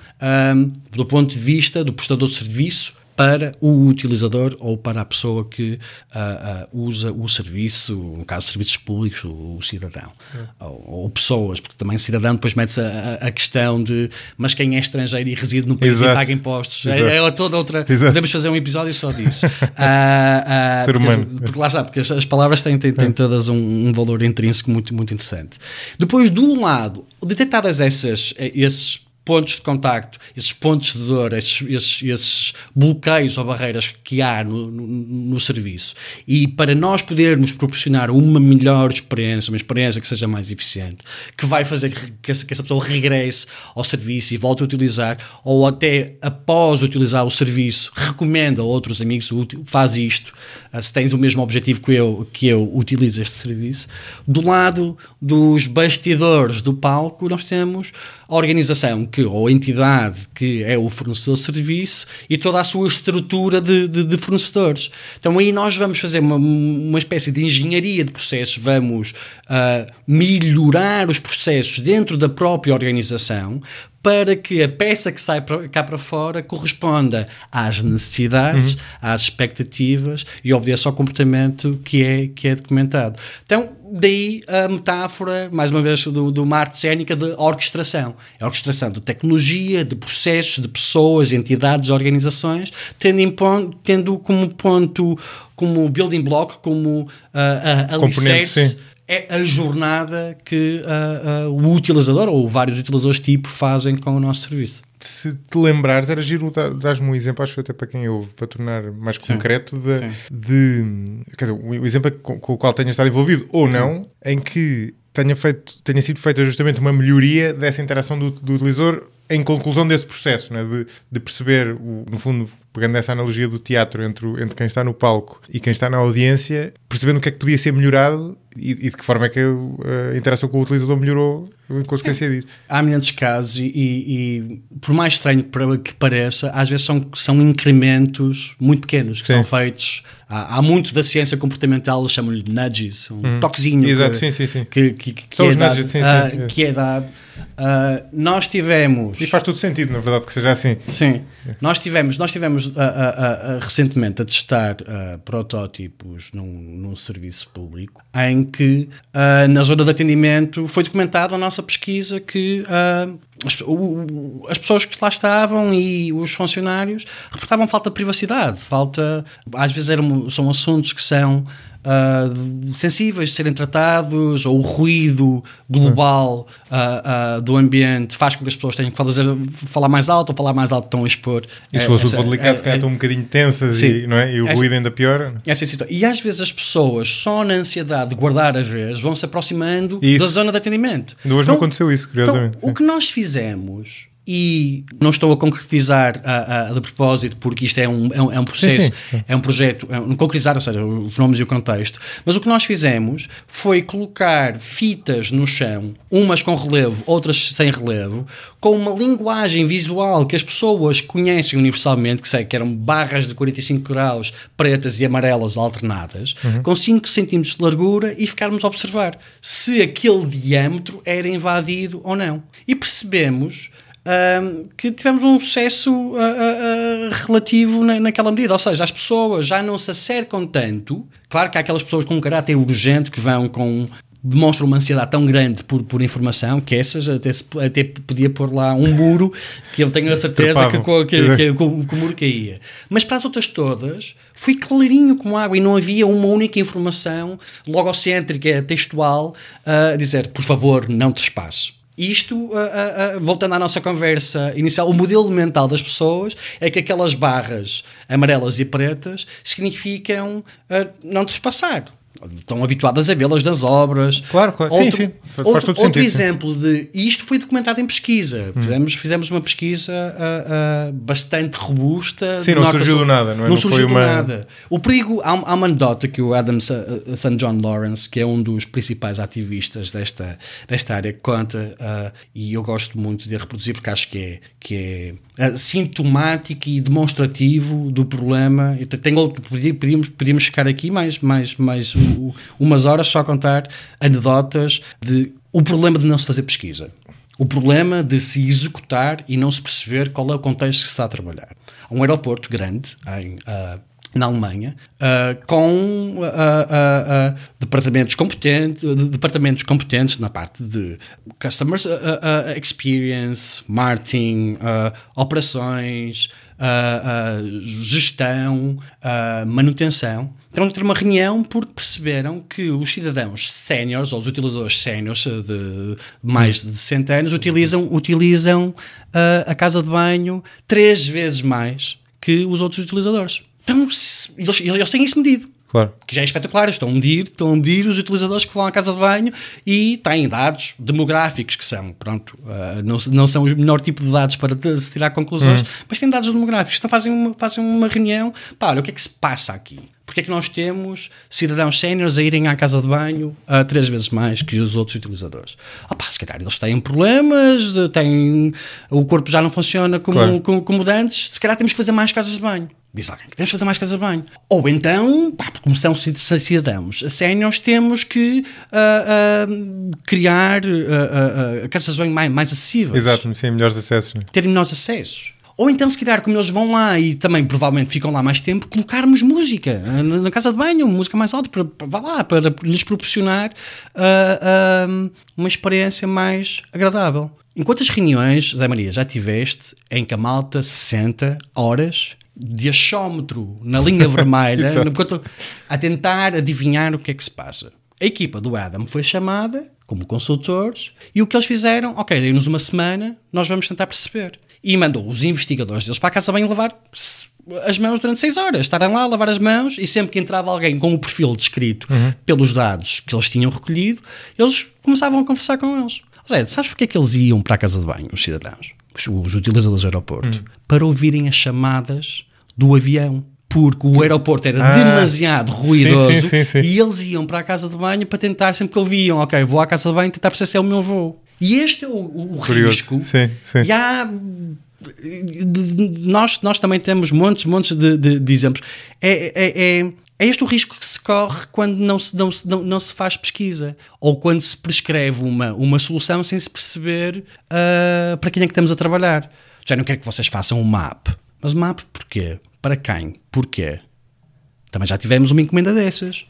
um, do ponto de vista do prestador de serviço, para o utilizador ou para a pessoa que uh, uh, usa o serviço, no caso serviços públicos, o, o cidadão. Ou, ou, pessoas, porque também cidadão depois mete-se a, a, questão de mas quem é estrangeiro e reside no país Exato. e paga impostos. É, é, toda outra. Exato. Podemos fazer um episódio só disso. uh, <laughs> Ser humano. Porque, porque, lá está, porque as, as palavras têm, têm, têm é. todas um, um, valor intrínseco muito, muito interessante. Depois, do lado, detectadas essas, esses pontos de contacto, esses pontos de dor, esses, esses, esses bloqueios ou barreiras que há no, no, no, serviço. E para nós podermos proporcionar uma melhor experiência, uma experiência que seja mais eficiente, que vai fazer que essa, que essa pessoa regresse ao serviço e volte a utilizar, ou até após utilizar o serviço, recomenda a outros amigos, faz isto, ah, se tens o mesmo objetivo que eu, que eu utilizo este serviço. Do lado dos bastidores do palco, nós temos a organização que, ou a entidade que é o fornecedor de serviço e toda a sua estrutura de, de, de fornecedores. Então aí nós vamos fazer uma, uma espécie de engenharia de processos, vamos uh, melhorar os processos dentro da própria organização para que a peça que sai cá para fora corresponda às necessidades, uhum. às expectativas e obedeça ao comportamento que é, que é documentado. Então, daí a metáfora, mais uma vez, do, do uma arte cénica de orquestração. É a orquestração de tecnologia, de processos, de pessoas, entidades, organizações, tendo, em ponto, tendo como ponto, como building block, como uh, uh, alicerce é a jornada que uh, uh, o utilizador ou vários utilizadores tipo fazem com o nosso serviço. Se te lembrares, era giro dar-me um exemplo, acho até para quem ouve, para tornar mais sim, concreto, de, de quer dizer, o exemplo com, com, o qual tenha estado envolvido ou não, sim. em que tenha, feito, tenha sido feita justamente uma melhoria dessa interação do, do utilizador em conclusão desse processo, né? de, de perceber, o, no fundo, pegando essa analogia do teatro entre, entre quem está no palco e quem está na audiência, percebendo o que é que podia ser melhorado e, e de que forma é que a interação com o utilizador melhorou em consequência é. disso. Há milhares de casos e, e, por mais estranho que pareça, às vezes são, são incrementos muito pequenos que sim. são feitos. Há, há, muito da ciência comportamental, chamam-lhe nudges, um hum. toquezinho Exato, que, sim, sim, sim. Que, que, que, são é os dado, nudges, sim, sim, uh, que é dado. Uh, nós tivemos. E faz todo sentido, na verdade, que seja assim. Sim. Nós tivemos, nós tivemos uh, uh, recentemente a testar protótipos num, num, serviço público em que, na zona de atendimento, foi documentado a nossa pesquisa que as, o, as, pessoas que lá estavam e os funcionários reportavam falta de privacidade, falta. Às vezes eram, são assuntos que são uh, sensíveis de serem tratados, ou o ruído global uh, uh, do ambiente faz com que as pessoas tenham que fazer, falar mais alto ou falar mais alto estão a expor. E se o assunto delicado, se calhar estão um bocadinho tensas e, não é? e o essa, ruído ainda pior. Essa situação. E às vezes as pessoas, só na ansiedade de guardar a vez, vão se aproximando isso. da zona de atendimento. Hoje então, não aconteceu isso, curiosamente. Então, o que nós fizemos e não estou a concretizar a, a, de propósito porque isto é um, é um, é um processo, sim, sim. é um projeto, é um concretizar, ou seja, os nomes e o contexto, mas o que nós fizemos foi colocar fitas no chão, umas com relevo, outras sem relevo, com uma linguagem visual que as pessoas conhecem universalmente, que sei que eram barras de 45 graus pretas e amarelas alternadas, uhum. com 5 centímetros de largura e ficarmos a observar se aquele diâmetro era invadido ou não. E percebemos um, que tivemos um sucesso uh, uh, relativo na, naquela medida. Ou seja, as pessoas já não se acercam tanto. Claro que há aquelas pessoas com um caráter urgente que vão com demonstram uma ansiedade tão grande por, por informação que essas até, até podia pôr lá um muro que eu tenho a certeza que, que, que, que, que, o muro caía. Mas para as outras todas foi clarinho como água e não havia uma única informação logocêntrica, textual, a dizer, por favor, não te espaço. Isto, uh, uh, voltando à nossa conversa inicial, o modelo mental das pessoas é que aquelas barras amarelas e pretas significam não trespassar. Estão habituadas a vê-las nas obras. Claro, claro. Outro, sim, sim. Faz outro, todo outro exemplo de. Isto foi documentado em pesquisa. Hum. Fizemos, fizemos uma pesquisa uh, uh, bastante robusta. Sim, não surgiu do nada, não é? Não, surgiu do uma... nada. O perigo. Há, há uma anedota que o Adam St. John Lawrence, que é um dos principais ativistas desta, desta área, conta, uh, e eu gosto muito de reproduzir porque acho que é, que é sintomático e demonstrativo do problema. Tenho, podíamos, podíamos ficar aqui mais, mais, mais umas horas só a contar anedotas de o problema de não se fazer pesquisa. o problema de se executar e não se perceber qual é o contexto que se está a trabalhar. Um aeroporto grande em, uh, na Alemanha, uh, com uh, departamentos, competentes, departamentos competentes na parte de customer experience, marketing, operações, gestão, manutenção. Então, ter uma reunião porque perceberam que os cidadãos séniores, ou os utilizadores séniores de mais de 60 anos, utilizam, utilizam a casa de banho três vezes mais que os outros utilizadores. Então, eles, eles têm isso medido. Claro. Que já é espetacular, estão a medir, estão a medir os utilizadores que vão à casa de banho e têm dados demográficos que são, pronto, uh, não, não são o melhor tipo de dados para se tirar conclusões, uhum. mas têm dados demográficos. Então fazem uma, fazem uma reunião, pá, olha, o que é que se passa aqui? Porque é que nós temos cidadãos séniores a irem à casa de banho uh, três vezes mais que os outros utilizadores? Ah pá, se calhar eles têm problemas, têm, o corpo já não funciona como, claro. como, como antes, se calhar temos que fazer mais casas de banho diz alguém que temos de fazer mais casas de banho. Ou então, pá, como são cidadãos séniores, temos que uh, uh, criar casas de banho mais, mais acessíveis. Exato, sim, melhores acessos. Né? Ter melhores acessos. Ou então, se calhar, como eles vão lá e também provavelmente ficam lá mais tempo, colocarmos música na casa de banho, música mais alta, para, vá lá, para lhes proporcionar uma experiência mais agradável. Enquanto as reuniões, Zé Maria, já tiveste em que a malta 60 horas de achómetro na linha <laughs> vermelha a tentar adivinhar o que é que se passa. A equipa do Adam foi chamada como consultores e o que eles fizeram, ok, dei-nos uma semana, nós vamos tentar perceber. E mandou os investigadores deles para a casa bem lavar as mãos durante seis horas, estarem lá a lavar as mãos e sempre que entrava alguém com o perfil descrito uhum. pelos dados que eles tinham recolhido, eles começavam a conversar com eles. Zé, sabes porque é que eles iam para a casa de banho, os cidadãos? os utilizadores do aeroporto, hum. para ouvirem as chamadas do avião. Porque o aeroporto era ah, demasiado ruidoso sim, sim, sim, e eles iam para a casa de banho para tentar, sempre que ouviam, ok, vou à casa de banho tentar perceber se é o meu voo. E este é o, o risco. Sim, sim. E há nós, nós também temos montes, montes de, de, de exemplos. É, é, é, é, este o risco que se corre quando não se, não, não, não se faz pesquisa ou quando se prescreve uma, uma solução sem se perceber uh, para quem é que estamos a trabalhar. Já não quero que vocês façam um map. Mas map porquê? Para quem? Porquê? Também já tivemos uma encomenda dessas.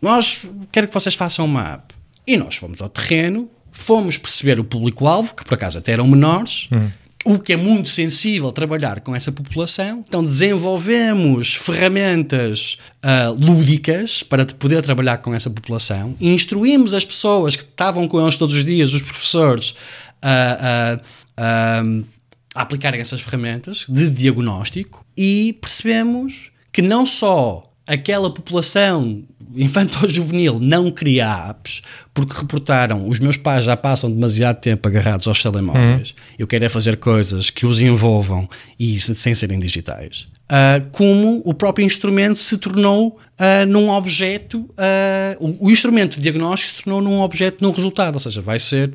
Nós quero que vocês façam um map. E nós fomos ao terreno, fomos perceber o público-alvo, que por acaso até eram menores, hum. o que é muito sensível trabalhar com essa população. Então desenvolvemos ferramentas uh, lúdicas para poder trabalhar com essa população, instruímos as pessoas que estavam com eles todos os dias, os professores, a. Uh, uh, a aplicarem essas ferramentas de diagnóstico e percebemos que não só aquela população infantil-juvenil não cria apps porque reportaram os meus pais já passam demasiado tempo agarrados aos telemóveis uhum. eu quero é fazer coisas que os envolvam e sem serem digitais uh, como o próprio instrumento se tornou uh, num objeto, uh, o, o, instrumento de diagnóstico se tornou num objeto num resultado, ou seja, vai ser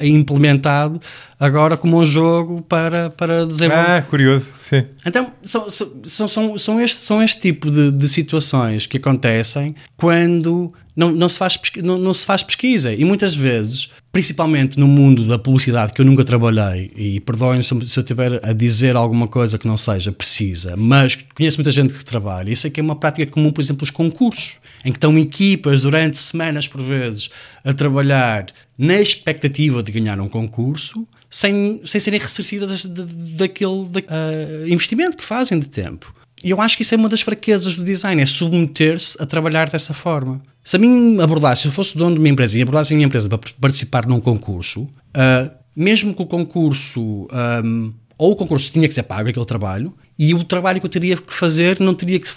implementado agora como um jogo para, para desenvolver. Ah, curioso, sim. Então, são, são, são, são, este, são este tipo de, de situações que acontecem quando não, não, se faz, não, não, se faz pesquisa. E muitas vezes, principalmente no mundo da publicidade, que eu nunca trabalhei, e perdoem se, se eu estiver a dizer alguma coisa que não seja precisa, mas conheço muita gente que trabalha. Isso é que é uma prática comum, por exemplo, os concursos, em que estão equipas durante semanas, por vezes, a trabalhar na expectativa de ganhar um concurso, sem, sem serem ressarcidas daquele da, uh, investimento que fazem de tempo. E eu acho que isso é uma das fraquezas do design, é submeter-se a trabalhar dessa forma. Se a mim abordasse, se eu fosse dono de uma empresa e abordasse a minha empresa para participar num concurso, uh, mesmo que o concurso, um, ou o concurso tinha que ser pago, aquele trabalho, e o trabalho que eu teria que fazer não teria que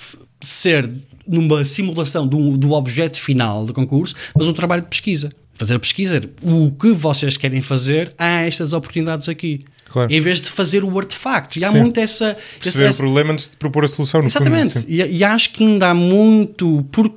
ser numa simulação do, do objeto final do concurso, mas um trabalho de pesquisa. Fazer a pesquisa, o que vocês querem fazer, há estas oportunidades aqui. Claro. Em vez de fazer o artefacto. E há sim. muito essa. Perceber essa, o problema antes de propor a solução. Exatamente. Fundo, e, e, acho que ainda há muito. Por,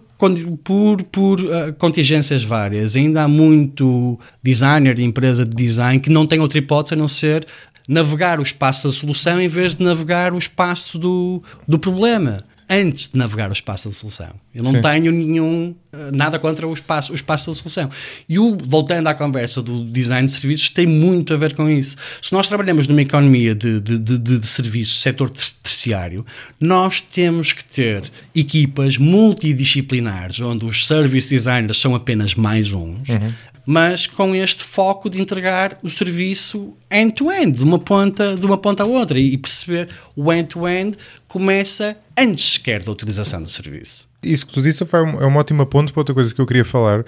por, por uh, contingências várias, ainda há muito designer de empresa de design que não tem outra hipótese a não ser navegar o espaço da solução em vez de navegar o espaço do, do problema. Antes de navegar o espaço da solução. Eu não Sim. tenho nenhum eh, nada contra o espaço, o espaço da solução. E o, voltando à conversa do design de serviços, tem muito a ver com isso. Se nós trabalhamos numa economia de, de, de, de serviços, setor terciário, nós temos que ter equipas multidisciplinares, onde os service designers são apenas mais uns, uhum mas com este foco de entregar o serviço end-to-end, -end, de uma ponta de uma ponta à outra e perceber o end-to-end -end começa antes sequer da utilização do serviço. Isso que tu disse um, é uma ótima ponto para outra coisa que eu queria falar,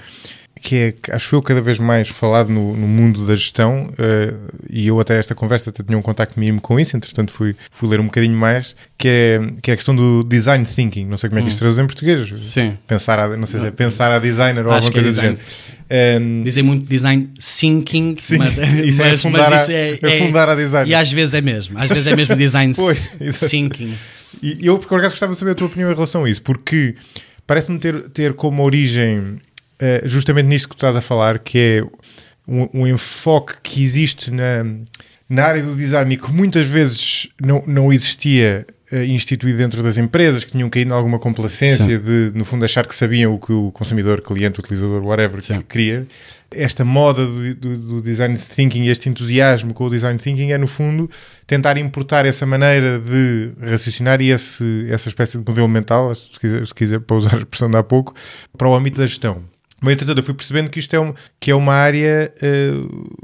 que é, acho eu, cada vez mais falado no, no mundo da gestão, uh, e eu até esta conversa até tinha um contacto mínimo com isso, entretanto fui, fui ler um bocadinho mais, que é, que é a questão do design thinking, não sei como é que isto hum. traduz em português. Sim. Pensar a, não sei se é pensar a designer ou acho alguma coisa é do género. Um, Dizem muito design thinking, <laughs> sim, mas, <laughs> isso é mas, é mas isso é, é, fundar a design. E às vezes é mesmo, às vezes é mesmo design <laughs> pois, thinking. E eu, por acaso, gostava de saber a tua opinião em relação a isso, porque parece-me ter, ter como origem uh, justamente nisto que tu estás a falar, que é um, um, enfoque que existe na, na área do design e que muitas vezes não, não existia uh, instituído dentro das empresas, que tinham caído em alguma complacência Sim. de, no fundo, achar que sabiam o que o consumidor, cliente, utilizador, whatever, que queria. Esta moda do, do, do design thinking, este entusiasmo com o design thinking é, no fundo, tentar importar essa maneira de raciocinar e esse, essa espécie de modelo mental, se quiser, se quiser para usar a expressão de há pouco, para o âmbito da gestão. Mas, entretanto, eu fui percebendo que isto é, um, que é uma área uh,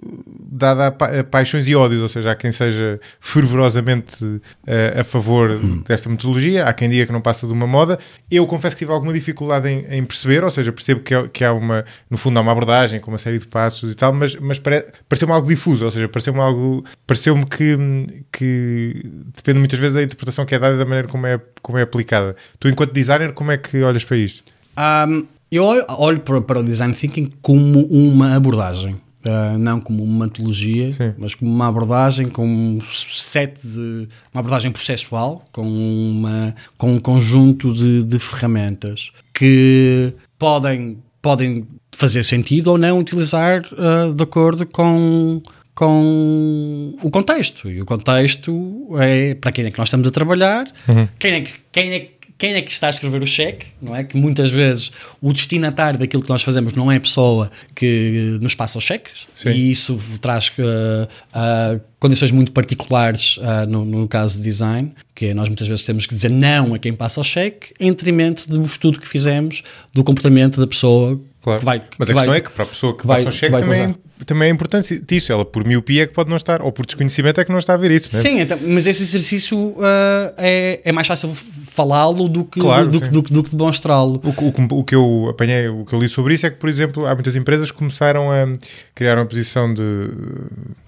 dada a, pa a, paixões e ódios, ou seja, há quem seja fervorosamente uh, a favor hum. desta metodologia, há quem diga que não passa de uma moda. Eu confesso que tive alguma dificuldade em, em perceber, ou seja, percebo que, é, que há uma, no fundo, há uma abordagem com uma série de passos e tal, mas, mas pare, pareceu-me algo difuso, ou seja, pareceu-me algo, pareceu-me que, que depende muitas vezes da interpretação que é dada e da maneira como é, como é aplicada. Tu, enquanto designer, como é que olhas para isto? Um, eu olho para, para o design thinking como uma abordagem. Uh, não como uma metodologia, Sim. mas como uma abordagem com um set de uma abordagem processual, com, uma, com um conjunto de, de ferramentas que podem, podem fazer sentido ou não utilizar uh, de acordo com, com o contexto. E o contexto é para quem é que nós estamos a trabalhar, uhum. quem, é que, quem é que quem é que está a escrever o cheque, não é? Que muitas vezes o destinatário daquilo que nós fazemos não é a pessoa que nos passa os cheques Sim. e isso traz uh, uh, condições muito particulares uh, no, no, caso de design, que é nós muitas vezes temos que dizer não a quem passa o cheque em detrimento do estudo que fizemos do comportamento da pessoa Claro. Que vai, Mas que a questão vai, é que para a pessoa que, que passa o cheque também, também é importante isso. Ela, por miopia, é que pode não estar, ou por desconhecimento, é que não está a ver isso. Sim, então, mas esse exercício uh, é, é mais fácil falá-lo do que, claro, do, do, do, do, que demonstrá-lo. O, o, o, que eu apanhei, o que eu li sobre isso é que, por exemplo, há muitas empresas que começaram a criar uma posição de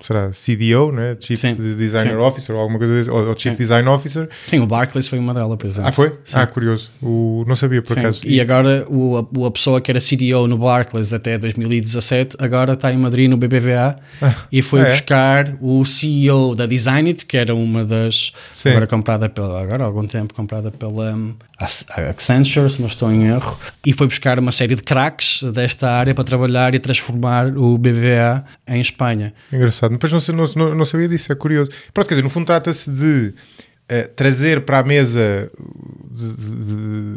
será, CDO, né? Chief Sim. Designer Sim. Officer, ou alguma coisa desse, ou, ou Chief Sim. Design Officer. Sim, o Barclays foi uma delas, por exemplo. Ah, foi? Ah, curioso. O, não sabia, por acaso. E agora o, a, a pessoa que era CDO no Barclays até 2017, agora está em Madrid no BBVA ah, e foi é? buscar o CEO da Designit, que era uma das Sim. agora comprada pela agora há algum tempo comprada pela um, Accenture, se não estou em erro, e foi buscar uma série de craques desta área para trabalhar e transformar o BBVA em Espanha. Engraçado, depois não, não, não sabia disso, é curioso. Pronto, quer dizer, no fundo trata-se de uh, trazer para a mesa de, de,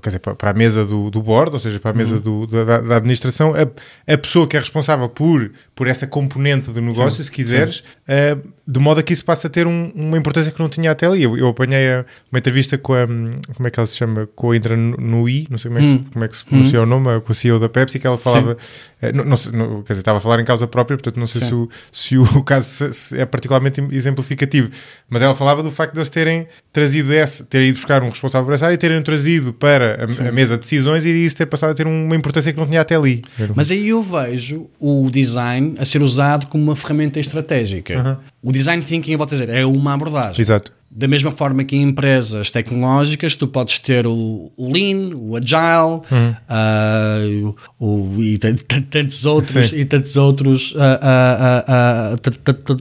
quer dizer, para a mesa do, do board, ou seja, para a mesa uhum. do, da, da, administração, a, a pessoa que é responsável por, por essa componente do negócio, sim, se quiseres, uh, de modo a que isso passe a ter um, uma importância que não tinha até ali. Eu, eu apanhei a, uma entrevista com a, como é que ela se chama? Com a Indra Nui, não sei como é, que, hum. como é que se pronuncia hum. o nome, com a CEO da Pepsi, que ela falava, uh, não, não, não, quer dizer, estava a falar em causa própria, portanto não sei se o, se o <laughs> caso é particularmente exemplificativo, mas ela falava do facto de eles terem trazido essa, terem ido buscar um responsável por essa área e terem trazido para a, a, mesa de decisões e isso ter passado a ter uma importância que não tinha até ali. Mas aí eu vejo o design a ser usado como uma ferramenta estratégica. Uhum. O design thinking, eu vou dizer, é uma abordagem. Exato. Da mesma forma que em empresas tecnológicas tu podes ter o, o Lean, o Agile uhum. uh, o, e tantos outros Sim. e tantos outros uh, uh,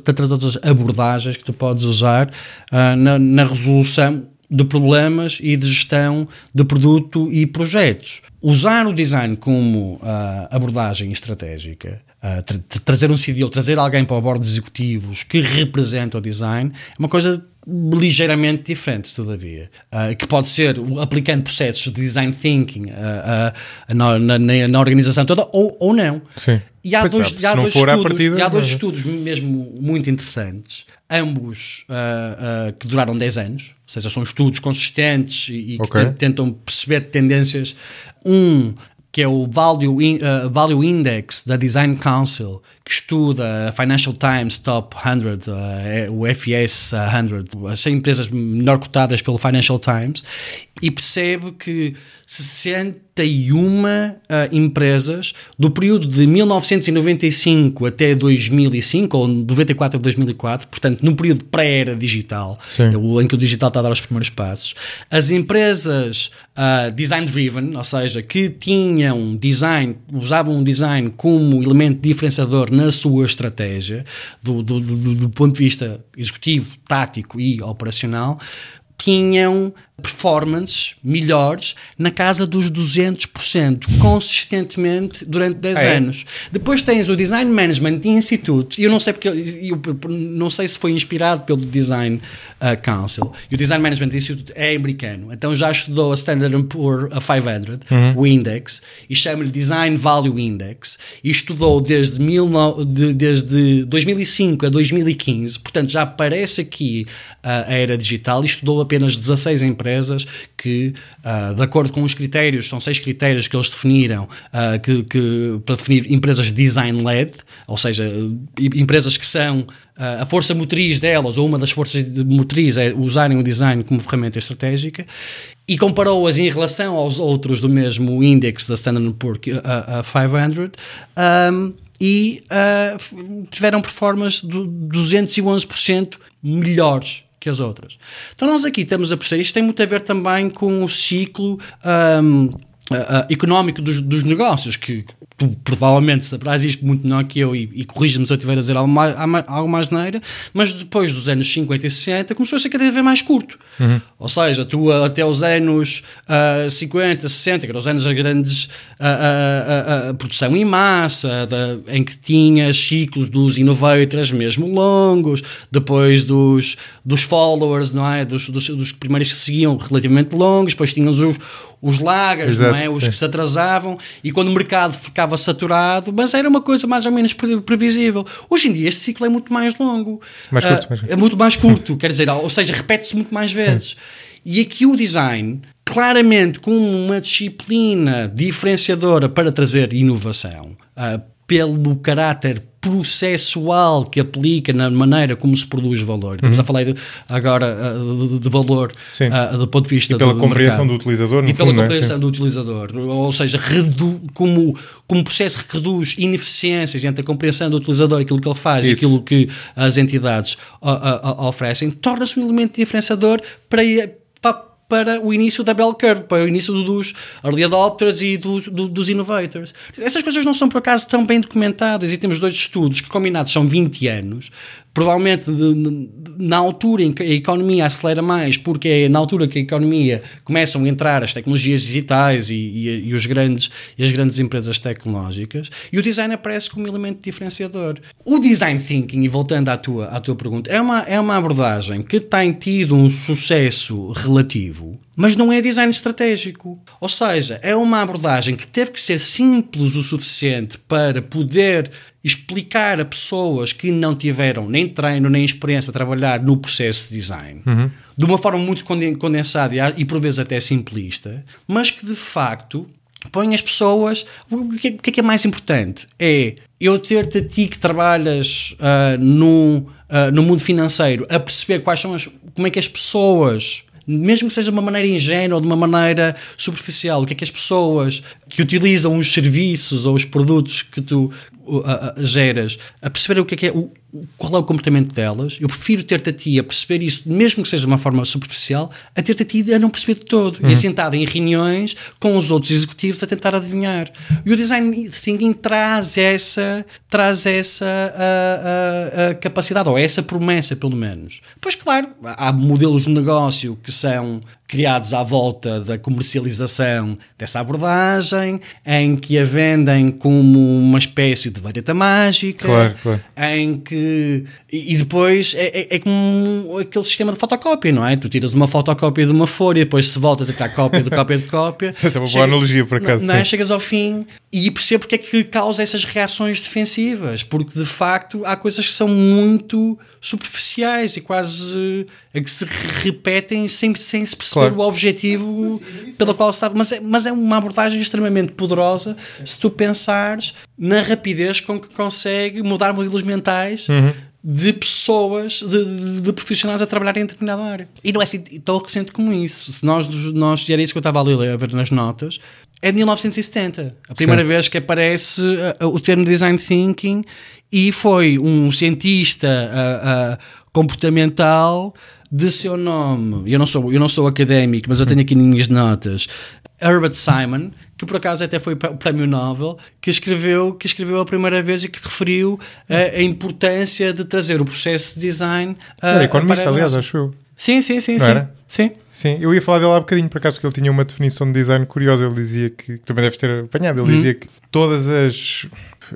tantas outras abordagens que tu podes usar na, na resolução de problemas e de gestão de produto e projetos. Usar o design como uh, abordagem estratégica, uh, tra trazer um CDO, trazer alguém para o bordo de executivos que representa o design, é uma coisa ligeiramente diferente, todavia, uh, que pode ser aplicando processos de design thinking uh, uh, na, na, na, organização toda ou, ou não. Sim. E há Pois dois, é, e há dois estudos, partida, e há dois é? estudos mesmo muito interessantes, ambos que duraram 10 anos, ou seja, são estudos consistentes e, e que Ok. ten- tentam perceber tendências. Um que é o Value, uh, Value Index da Design Council, que estuda a Financial Times Top 100, uh, é o FES 100, as 100 empresas melhor cotadas pelo Financial Times, e percebe que 61 uh, empresas do período de 1995 até 2005, ou 94 a 2004, portanto, no período pré-era digital, Sim. é em que o digital está a dar os primeiros passos, as empresas ah, design-driven, ou seja, que tinham design, usavam o design como elemento diferenciador na sua estratégia, do, do, do- do ponto de vista executivo, tático e operacional, tinham performances melhores na casa dos 200% consistentemente durante 10 É. anos. Depois tens o Design Management Institute, e eu não sei porque eu não sei se foi inspirado pelo Design uh, Council. E o Design Management Institute é americano, então já estudou a Standard Poor's 500, o Index, e chama-lhe Design Value Index, e estudou desde, mil no- de- desde 2005 a 2015, portanto já aparece aqui uh, a era digital, e estudou apenas 16 empresas que, uh, de acordo com os critérios, são seis critérios que eles definiram uh, que, que- para definir empresas design-led, ou seja, empresas que são uh, a força motriz delas, ou uma das forças de motriz é usarem o design como ferramenta estratégica, e comparou-as em relação aos outros do mesmo índice da Standard Poor's uh, uh, 500, um, e uh, tiveram performances de 211% melhores que as outras. Então nós aqui estamos a perceber, isto tem muito a ver também com o ciclo um, ah, ah, económico dos, dos negócios, que tu provavelmente saberás isto muito melhor que eu e, e corrija-me se eu estiver a dizer algo mais, neira, mas depois dos anos 50 e 60 começou a ser cada vez mais curto. Ou seja, tu ah, até os anos ah, 50, 60, que eram os anos das grandes ah, ah, produção em massa, da- em que tinhas ciclos dos innovators mesmo longos, depois dos, dos followers, não é? Dos, dos, dos primeiros que seguiam relativamente longos, depois tinhas os, os lagers, não é? Exato, Os é. que se atrasavam e quando o mercado ficava saturado, mas era uma coisa mais ou menos pre- previsível. Hoje em dia este ciclo é muito mais longo. Mais curto, mais curto. É muito mais curto, quer dizer, ou seja, repete-se muito mais vezes. E aqui o design, claramente como uma disciplina diferenciadora para trazer inovação, ah, pelo caráter processual que aplica na maneira como se produz valor. Estamos a falar de- agora ah, de, de valor ah, do ponto de vista E pela do compreensão mercado. do utilizador, E pela fundo, é? compreensão do utilizador. Ou seja, redu como, como processo que reduz ineficiências entre a compreensão do utilizador, aquilo que ele faz e Isso. aquilo que as entidades ó, ó, ó, oferecem, torna-se um elemento diferenciador para, pa- para o início da bell curve, para o início dos early adopters e dos, do- dos innovators. Essas coisas não são por acaso tão bem documentadas e temos dois estudos que combinados são 20 anos, provavelmente de- de- na altura em que a economia acelera mais, porque é na altura que a economia começam a entrar as tecnologias digitais e, e- e os grandes, e as grandes empresas tecnológicas, e o design aparece como elemento diferenciador. O design thinking, e voltando à tua, à tua pergunta, é uma, é uma abordagem que tem tido um sucesso relativo, mas não é design estratégico. Ou seja, é uma abordagem que teve que ser simples o suficiente para poder explicar a pessoas que não tiveram nem treino nem experiência a trabalhar no processo de design de uma forma muito conden- condensada e, por vezes até simplista, mas que de facto põe as pessoas. O que, é- o que é que é mais importante? É eu ter-te a ti que trabalhas ah, no, ah, no mundo financeiro a perceber quais são as. como é que as pessoas mesmo que seja de uma maneira ingênua ou de uma maneira superficial, o que é que as pessoas que utilizam os serviços ou os produtos que tu uh, uh, geras a perceber o que é que é, o, qual é o comportamento delas. Eu prefiro ter-te a ti a perceber isso, mesmo que seja de uma forma superficial, a ter-te a ti a não perceber de todo. E sentado em reuniões com os outros executivos a tentar adivinhar. E o design thinking traz essa, traz essa a, a- a capacidade, ou essa promessa, pelo menos. Pois, claro, há modelos de negócio que são criados à volta da comercialização dessa abordagem, em que a vendem como uma espécie de vareta mágica, Claro, claro. em que. E depois é, é- é como aquele sistema de fotocópia, não é? Tu tiras uma fotocópia de uma folha e depois se voltas a cópia de cópia de cópia. <laughs> Essa é uma boa analogia, por acaso, Não, é? sim. Chegas ao fim e percebo porque é que causa essas reações defensivas, porque de facto há coisas que são muito superficiais e quase que se repetem sem, sem se perceber Claro. o objetivo pelo qual se está. Mas é, mas é uma abordagem extremamente poderosa se tu pensares na rapidez com que consegue mudar modelos mentais. De pessoas, de, de- de profissionais a trabalhar em determinada área. E não é assim tão recente como isso. Se nós, nós e era isso que eu estava ali a ver nas notas, é de 1970. A primeira Sim. vez que aparece uh, o termo design thinking e foi um cientista uh, uh, comportamental de seu nome. Eu não sou, eu não sou académico, mas eu tenho aqui nas minhas notas. Herbert Simon, que por acaso até foi o prémio Nobel, que escreveu, que escreveu a primeira vez e que referiu uh, a importância de trazer o processo de design. uh, Era economista, a aliás, acho eu. Sim, sim, sim. Não sim. era? Sim. Sim, eu ia falar dele há bocadinho, por acaso, que ele tinha uma definição de design curiosa. Ele dizia que, que também deves ter apanhado, ele dizia que todas as.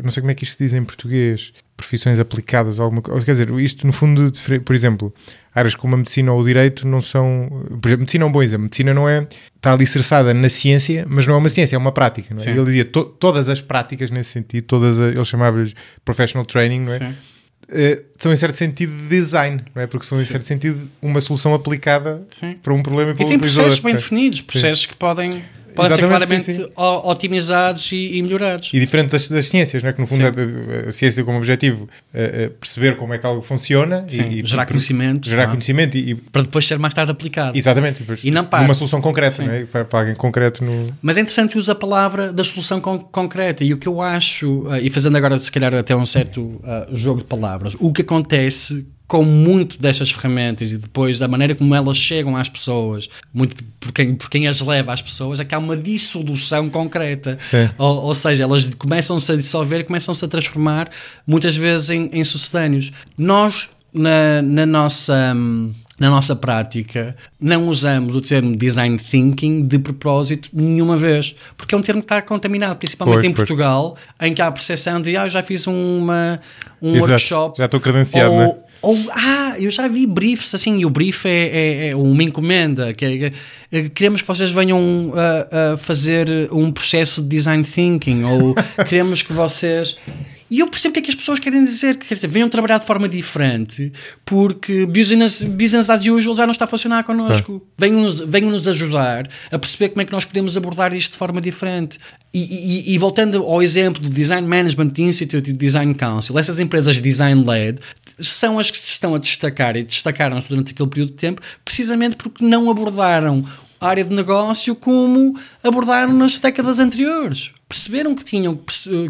Não sei como é que isto se diz em português. Profissões aplicadas, alguma coisa. Quer dizer, isto no fundo, por exemplo, áreas como a medicina ou o direito não são. Por exemplo, medicina é um bom exemplo. Medicina não é. Está alicerçada na ciência, mas não é uma ciência, é uma prática. Não é? Sim. Ele dizia to- todas as práticas nesse sentido, todas a- ele chamava-lhes professional training, não é? Sim. Eh, são em certo sentido design, não é? Porque são em certo sentido uma solução aplicada Sim. para um problema e para E tem processos bem É. definidos, processos que podem, podem ser claramente sim, sim. otimizados e, e melhorados. E diferente das, das ciências, não é? Que no fundo a, a- ciência como objetivo é, perceber como é que algo funciona e, e gerar conhecimento, gerar não é? conhecimento e, Para depois ser mais tarde aplicado. exatamente depois, E não numa parte. solução concreta, é? Para, para alguém concreto no Mas é interessante usar a palavra da solução con- concreta. E o que eu acho, ah, e fazendo agora se calhar até um certo ah, jogo de palavras, o que acontece com muito destas ferramentas e depois da maneira como elas chegam às pessoas, muito por quem, por quem as leva às pessoas, é que há uma dissolução concreta. Ou, ou seja, elas começam-se a dissolver, começam-se a transformar muitas vezes em, em sucedâneos. Nós, na, na nossa. Na nossa prática, não usamos o termo design thinking de propósito nenhuma vez, porque é um termo que está contaminado, principalmente Pois, em pois. Portugal, em que há a percepção de ah, eu já fiz uma, um Exato, workshop. já estou credenciado, ou, não é? Ou, ah, eu já vi briefs assim, e o brief é, é- é uma encomenda, que é, é, queremos que vocês venham a, a fazer um processo de design thinking, ou <laughs> queremos que vocês. E eu percebo o que é que as pessoas querem dizer, que dizer, venham trabalhar de forma diferente, porque business, business as usual já não está a funcionar connosco. Venham-nos venham -nos ajudar a perceber como é que nós podemos abordar isto de forma diferente. E, e- e voltando ao exemplo do Design Management Institute e Design Council, essas empresas design-led são as que se estão a destacar e destacaram-se durante aquele período de tempo precisamente porque não abordaram a área de negócio como abordaram nas décadas anteriores. Perceberam que tinham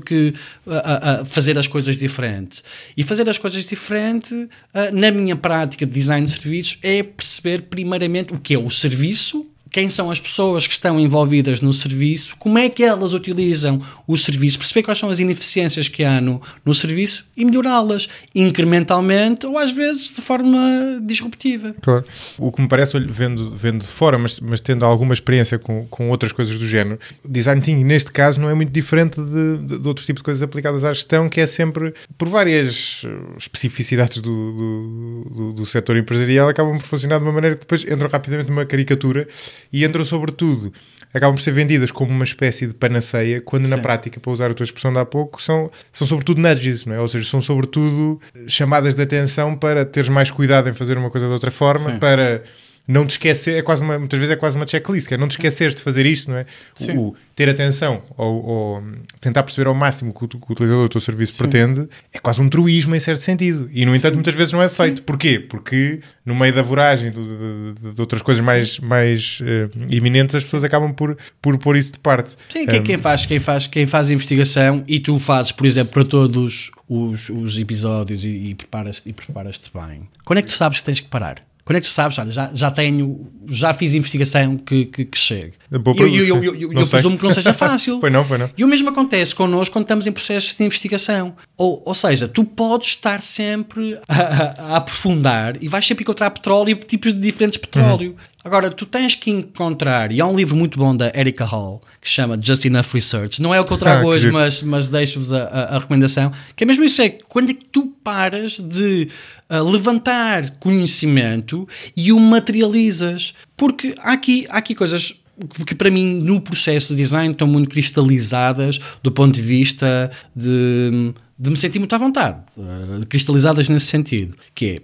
que a- a- fazer as coisas diferentes. E fazer as coisas diferentes, na minha prática de design de serviços, é perceber primeiramente o que é o serviço, quem são as pessoas que estão envolvidas no serviço, como é que elas utilizam o serviço, perceber quais são as ineficiências que há no, no serviço e melhorá-las incrementalmente ou às vezes de forma disruptiva. Claro. O que me parece, vendo, vendo de fora, mas, mas tendo alguma experiência com, com outras coisas do género, design thinking neste caso não é muito diferente de, de, de outro tipo de coisas aplicadas à gestão, que é sempre, por várias eh, especificidades do, do, do, do setor empresarial, acabam por funcionar de uma maneira que depois entram rapidamente numa caricatura e entram sobretudo acabam por ser vendidas como uma espécie de panaceia, quando na prática, para usar a tua expressão de há pouco, são, são sobretudo nudges, não é? Ou seja, são sobretudo chamadas de atenção para teres mais cuidado em fazer uma coisa de outra forma, Sim. para não te esquecer, é quase uma, muitas vezes é quase uma checklist, é não te esqueceres de fazer isto, não é? Sim. O, ter atenção ou, ou tentar perceber ao máximo o que o, que o utilizador do teu serviço pretende é quase um truísmo em certo sentido. E no entanto, muitas vezes não é feito. Porquê? Porque no meio da voragem de, de- de outras coisas mais, mais eh, iminentes, as pessoas acabam por, por pôr isso de parte. Sim, quem, Um, quem faz, quem, faz, quem faz investigação e tu fazes, por exemplo, para todos os, os episódios e, e preparas-te preparas bem. Quando é que tu sabes que tens que parar? Quando é que tu sabes, olha, já, já tenho, já fiz investigação que, que, que chegue. Boa E eu, eu, eu, eu, eu presumo que não seja <laughs> fácil. Pois não, pois não. E o mesmo acontece connosco quando estamos em processos de investigação. Ou, ou seja, tu podes estar sempre a, a- a aprofundar e vais sempre encontrar petróleo tipos de diferentes petróleo. Uhum. Agora, tu tens que encontrar, e há um livro muito bom da Erica Hall que se chama Just Enough Research. Não é o que eu trago Ah, hoje, mas, mas deixo-vos a, a- a recomendação. Que é mesmo isso: é quando é que tu paras de ah, levantar conhecimento e o materializas? Porque há aqui, há aqui coisas que para mim no processo de design estão muito cristalizadas do ponto de vista de, de me sentir muito à vontade, ah, cristalizadas nesse sentido, que é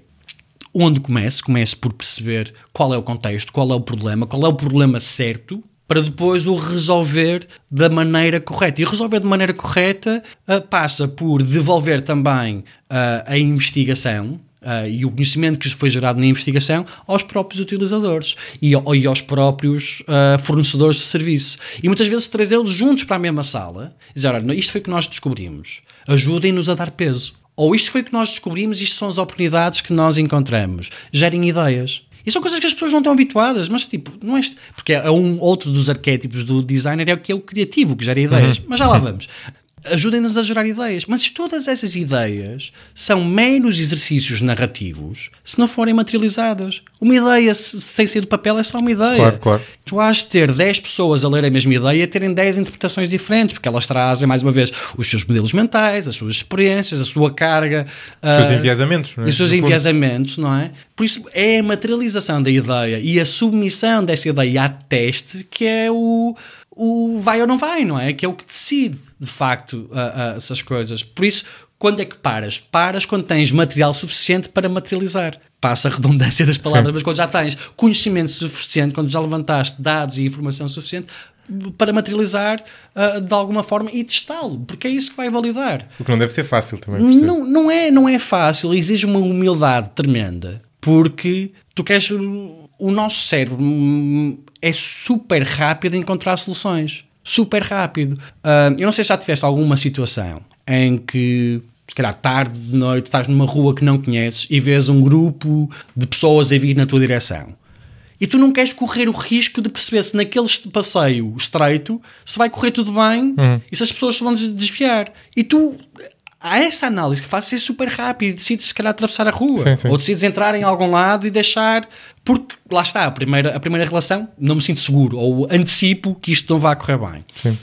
onde começo, começo por perceber qual é o contexto, qual é o problema, qual é o problema certo, para depois o resolver da maneira correta. E resolver de maneira correta ah, passa por devolver também ah, a investigação. ah, e o conhecimento que foi gerado na investigação aos próprios utilizadores e, e aos próprios fornecedores de serviço. E muitas vezes trazê-los juntos para a mesma sala e dizer: olha, isto foi o que nós descobrimos, ajudem-nos a dar peso. Ou isto foi o que nós descobrimos, isto são as oportunidades que nós encontramos. Gerem ideias. E são coisas que as pessoas não estão habituadas, mas tipo, não é. isto- Porque é um outro dos arquétipos do designer é o que é o criativo, que gera ideias. Mas já lá vamos. <laughs> Ajudem-nos a gerar ideias. Mas todas essas ideias são meros exercícios narrativos se não forem materializadas. Uma ideia se- sem ser do papel é só uma ideia. Claro, claro. Tu has de ter 10 pessoas a ler a mesma ideia e terem 10 interpretações diferentes, porque elas trazem, mais uma vez, os seus modelos mentais, as suas experiências, a sua carga. Os seus ah, enviesamentos, não é? e os seus enviesamentos, não é? Por isso é a materialização da ideia e a submissão dessa ideia a teste que é o, o vai ou não vai, não é? Que é o que decide, de facto, a- a- essas coisas. Por isso, quando é que paras? Paras quando tens material suficiente para materializar. Passa a redundância das palavras, Sim. mas quando já tens conhecimento suficiente, quando já levantaste dados e informação suficiente para materializar ah, de alguma forma e testá-lo, porque é isso que vai validar. O que não deve ser fácil também. Não, não, é, não é fácil, exige uma humildade tremenda, porque tu queres. O nosso cérebro hum, é super rápido encontrar soluções. Super rápido. Ah, eu não sei se já tiveste alguma situação em que, se calhar, tarde de noite, estás numa rua que não conheces e vês um grupo de pessoas a vir na tua direção. E tu não queres correr o risco de perceber se naquele passeio estreito se vai correr tudo bem e se as pessoas se vão des- desviar. E tu, há essa análise que fazes ser super rápido e decides se calhar atravessar a rua. Sim, sim. Ou decides entrar em algum lado e deixar. Porque lá está, a primeira, a primeira relação, não me sinto seguro. Ou antecipo que isto não vai correr bem. Sim.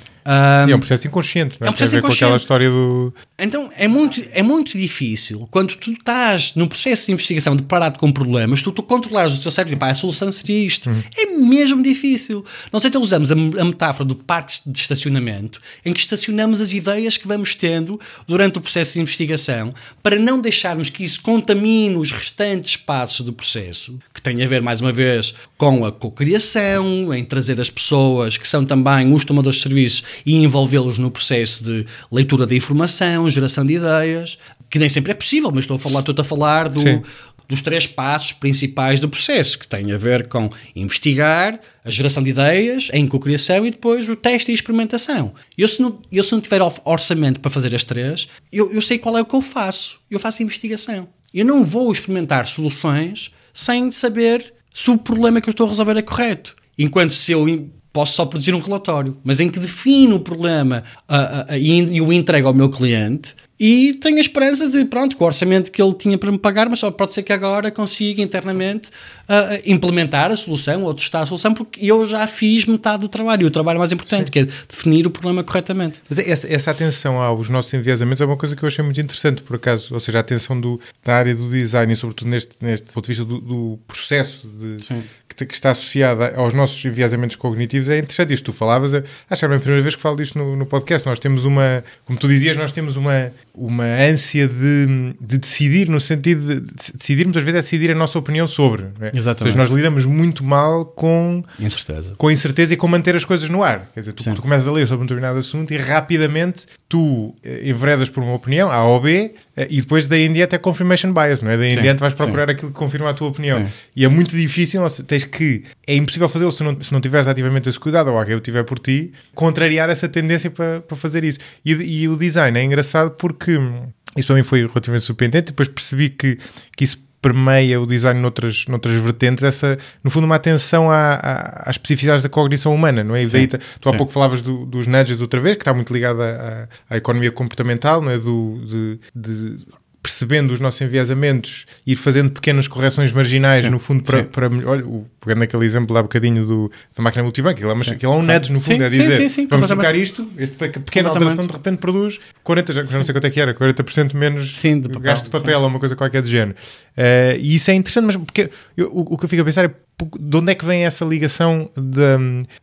E é um processo inconsciente, não é? É um processo Tem a ver com aquela inconsciente. história do. Então é muito, é muito difícil quando tu estás no processo de investigação deparado com problemas, tu, tu controlares o teu cérebro e pá, a solução seria isto. É mesmo difícil. Nós então usamos a, a metáfora do parque de estacionamento, em que estacionamos as ideias que vamos tendo durante o processo de investigação para não deixarmos que isso contamine os restantes passos do processo, que tem a ver, mais uma vez, com a cocriação, em trazer as pessoas que são também os tomadores de serviços e envolvê-los no processo de leitura da informação, geração de ideias, que nem sempre é possível, mas estou a falar, estou a falar do, Sim. dos três passos principais do processo, que têm a ver com investigar, a geração de ideias, a incocriação e depois o teste e a experimentação. Eu se não, eu, se não tiver or- orçamento para fazer as três, eu, eu sei qual é o que eu faço. Eu faço investigação. Eu não vou experimentar soluções sem saber se o problema que eu estou a resolver é correto. Enquanto se eu posso só produzir um relatório, mas em que defino o problema ah, ah, e, e o entrego ao meu cliente e tenho a esperança de, pronto, com o orçamento que ele tinha para me pagar, mas só pode ser que agora consiga internamente ah, implementar a solução ou testar a solução, porque eu já fiz metade do trabalho. E o trabalho mais importante, que é definir o problema corretamente. Mas essa, essa atenção aos nossos enviesamentos é uma coisa que eu achei muito interessante, por acaso. Ou seja, a atenção do, da área do design e, sobretudo, neste, neste ponto de vista do, do processo de, Sim. que, que está associado aos nossos enviesamentos cognitivos é interessante. Isto tu falavas, acho que era a primeira vez que falo disto no, no podcast. Nós temos uma, como tu dizias, nós temos uma, uma ânsia de, de decidir, no sentido de, de decidir, muitas vezes é decidir a nossa opinião sobre. é? Exatamente. Ou seja, nós lidamos muito mal com Incerteza. com incerteza e com manter as coisas no ar. Quer dizer, tu, Sim. tu começas a ler sobre um determinado assunto e rapidamente tu eh, enveredas por uma opinião, A ou B, eh, e depois daí em diante é confirmation bias, não é? Daí em Sim, diante vais sim. procurar aquilo que confirma a tua opinião. Sim. E é muito difícil, tens que. É impossível fazê-lo se não, se não tiveres ativamente esse cuidado, ou alguém o tiver por ti, contrariar essa tendência para, para fazer isso. E, e o design é engraçado porque hum, isso para mim foi relativamente surpreendente. Depois percebi que, que isso permeia o design noutras, noutras vertentes, essa, no fundo, uma atenção à, à- às especificidades da cognição humana, não é? E daí tu há sim. pouco falavas do- dos nudges outra vez, que está muito ligado à, à- à economia comportamental, não é? Do, de, de percebendo os nossos enviesamentos, ir fazendo pequenas correções marginais, Sim. no fundo, para, para olha, pegando aquele exemplo há bocadinho do, da máquina multibanco, aquilo é, aquilo é um NEDS, no Sim, fundo, é sim, dizer, sim, vamos trocar isto, este pe- pequena alteração de repente produz 40, já, não sei quanto é que era, 40% menos Sim, de papel, gasto de papel ou uma coisa qualquer do género. Eh, e isso é interessante, mas porque eu- o, o que eu fico a pensar é de onde é que vem essa ligação da,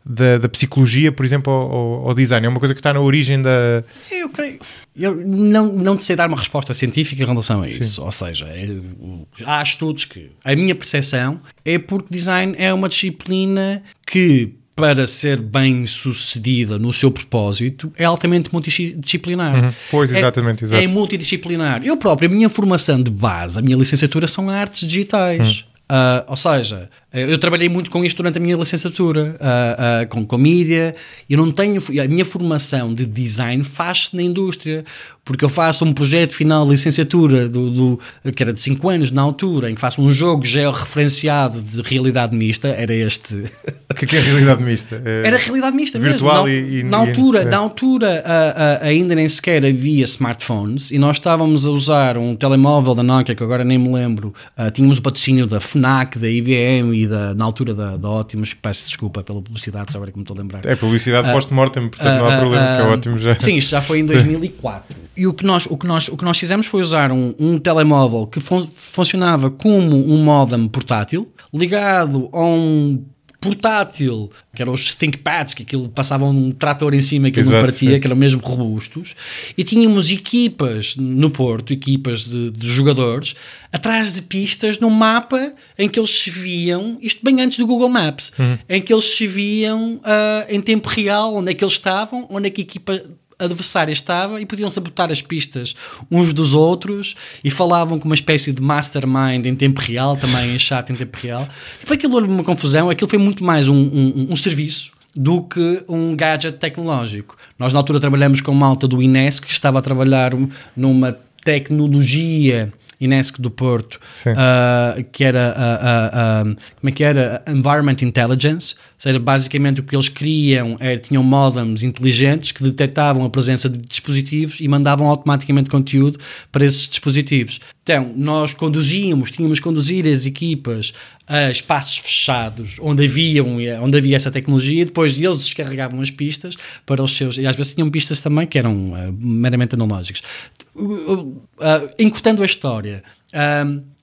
da, da psicologia, por exemplo, ao, ao- design? É uma coisa que está na origem da. Eu creio. Eu não, não te sei dar uma resposta científica em relação a isso. Ou seja, é- há estudos que. A minha percepção é porque design é uma disciplina que, para ser bem sucedida no seu propósito, é altamente multidisciplinar. Pois, É- exatamente. É multidisciplinar. Eu próprio, a minha formação de base, a minha licenciatura são artes digitais. Ah, ou seja, eu trabalhei muito com isto durante a minha licenciatura, ah, ah, com, com mídia. Eu não tenho. A minha formação de design faz-se na indústria, porque eu faço um projeto final de licenciatura, do, do- que era de 5 anos na altura, em que faço um jogo georreferenciado de realidade mista. Era este. O que é, que é realidade mista? Eh, Era realidade mista Virtual mesmo. e- e- na, na altura, e- é. na altura ainda nem sequer havia smartphones e nós estávamos a usar um telemóvel da Nokia, que agora nem me lembro. Tínhamos o patrocínio da FNAC, da IBM e da, na altura da, da Optimus. Peço desculpa pela publicidade, só agora que me estou a lembrar. É publicidade post-mortem, portanto não há Ah, problema, ah, que é ah, ótimo já. Sim, isto já foi em <laughs> 2004. E o que nós, o que nós, o que nós fizemos foi usar um, um telemóvel que fun- funcionava como um modem portátil, ligado a um portátil, que eram os ThinkPads, que aquilo passava um trator em cima que não partia, sim. que eram mesmo robustos, e tínhamos equipas no Porto, equipas de, de jogadores, atrás de pistas num mapa em que eles se viam, isto bem antes do Google Maps, Uhum. em que eles se viam ah, em tempo real onde é que eles estavam, onde é que a equipa adversária estava e podiam sabotar as pistas uns dos outros e falavam com uma espécie de mastermind em tempo real, também em chat em tempo real. Tipo, aquilo era uma confusão, aquilo foi muito mais um, um, um serviço do que um gadget tecnológico. Nós na altura trabalhamos com malta do Inesc que estava a trabalhar numa tecnologia Inesc do Porto, ah, que era ah, ah, como é que era? Environment Intelligence, ou seja, basicamente o que eles queriam era tinham modems inteligentes que detectavam a presença de dispositivos e mandavam automaticamente conteúdo para esses dispositivos. Então, nós conduzíamos, tínhamos que conduzir as equipas a espaços fechados onde, haviam, onde havia essa tecnologia e depois eles descarregavam as pistas para os seus. E às vezes tinham pistas também que eram ah, meramente analógicas. Uh, uh, encurtando a história.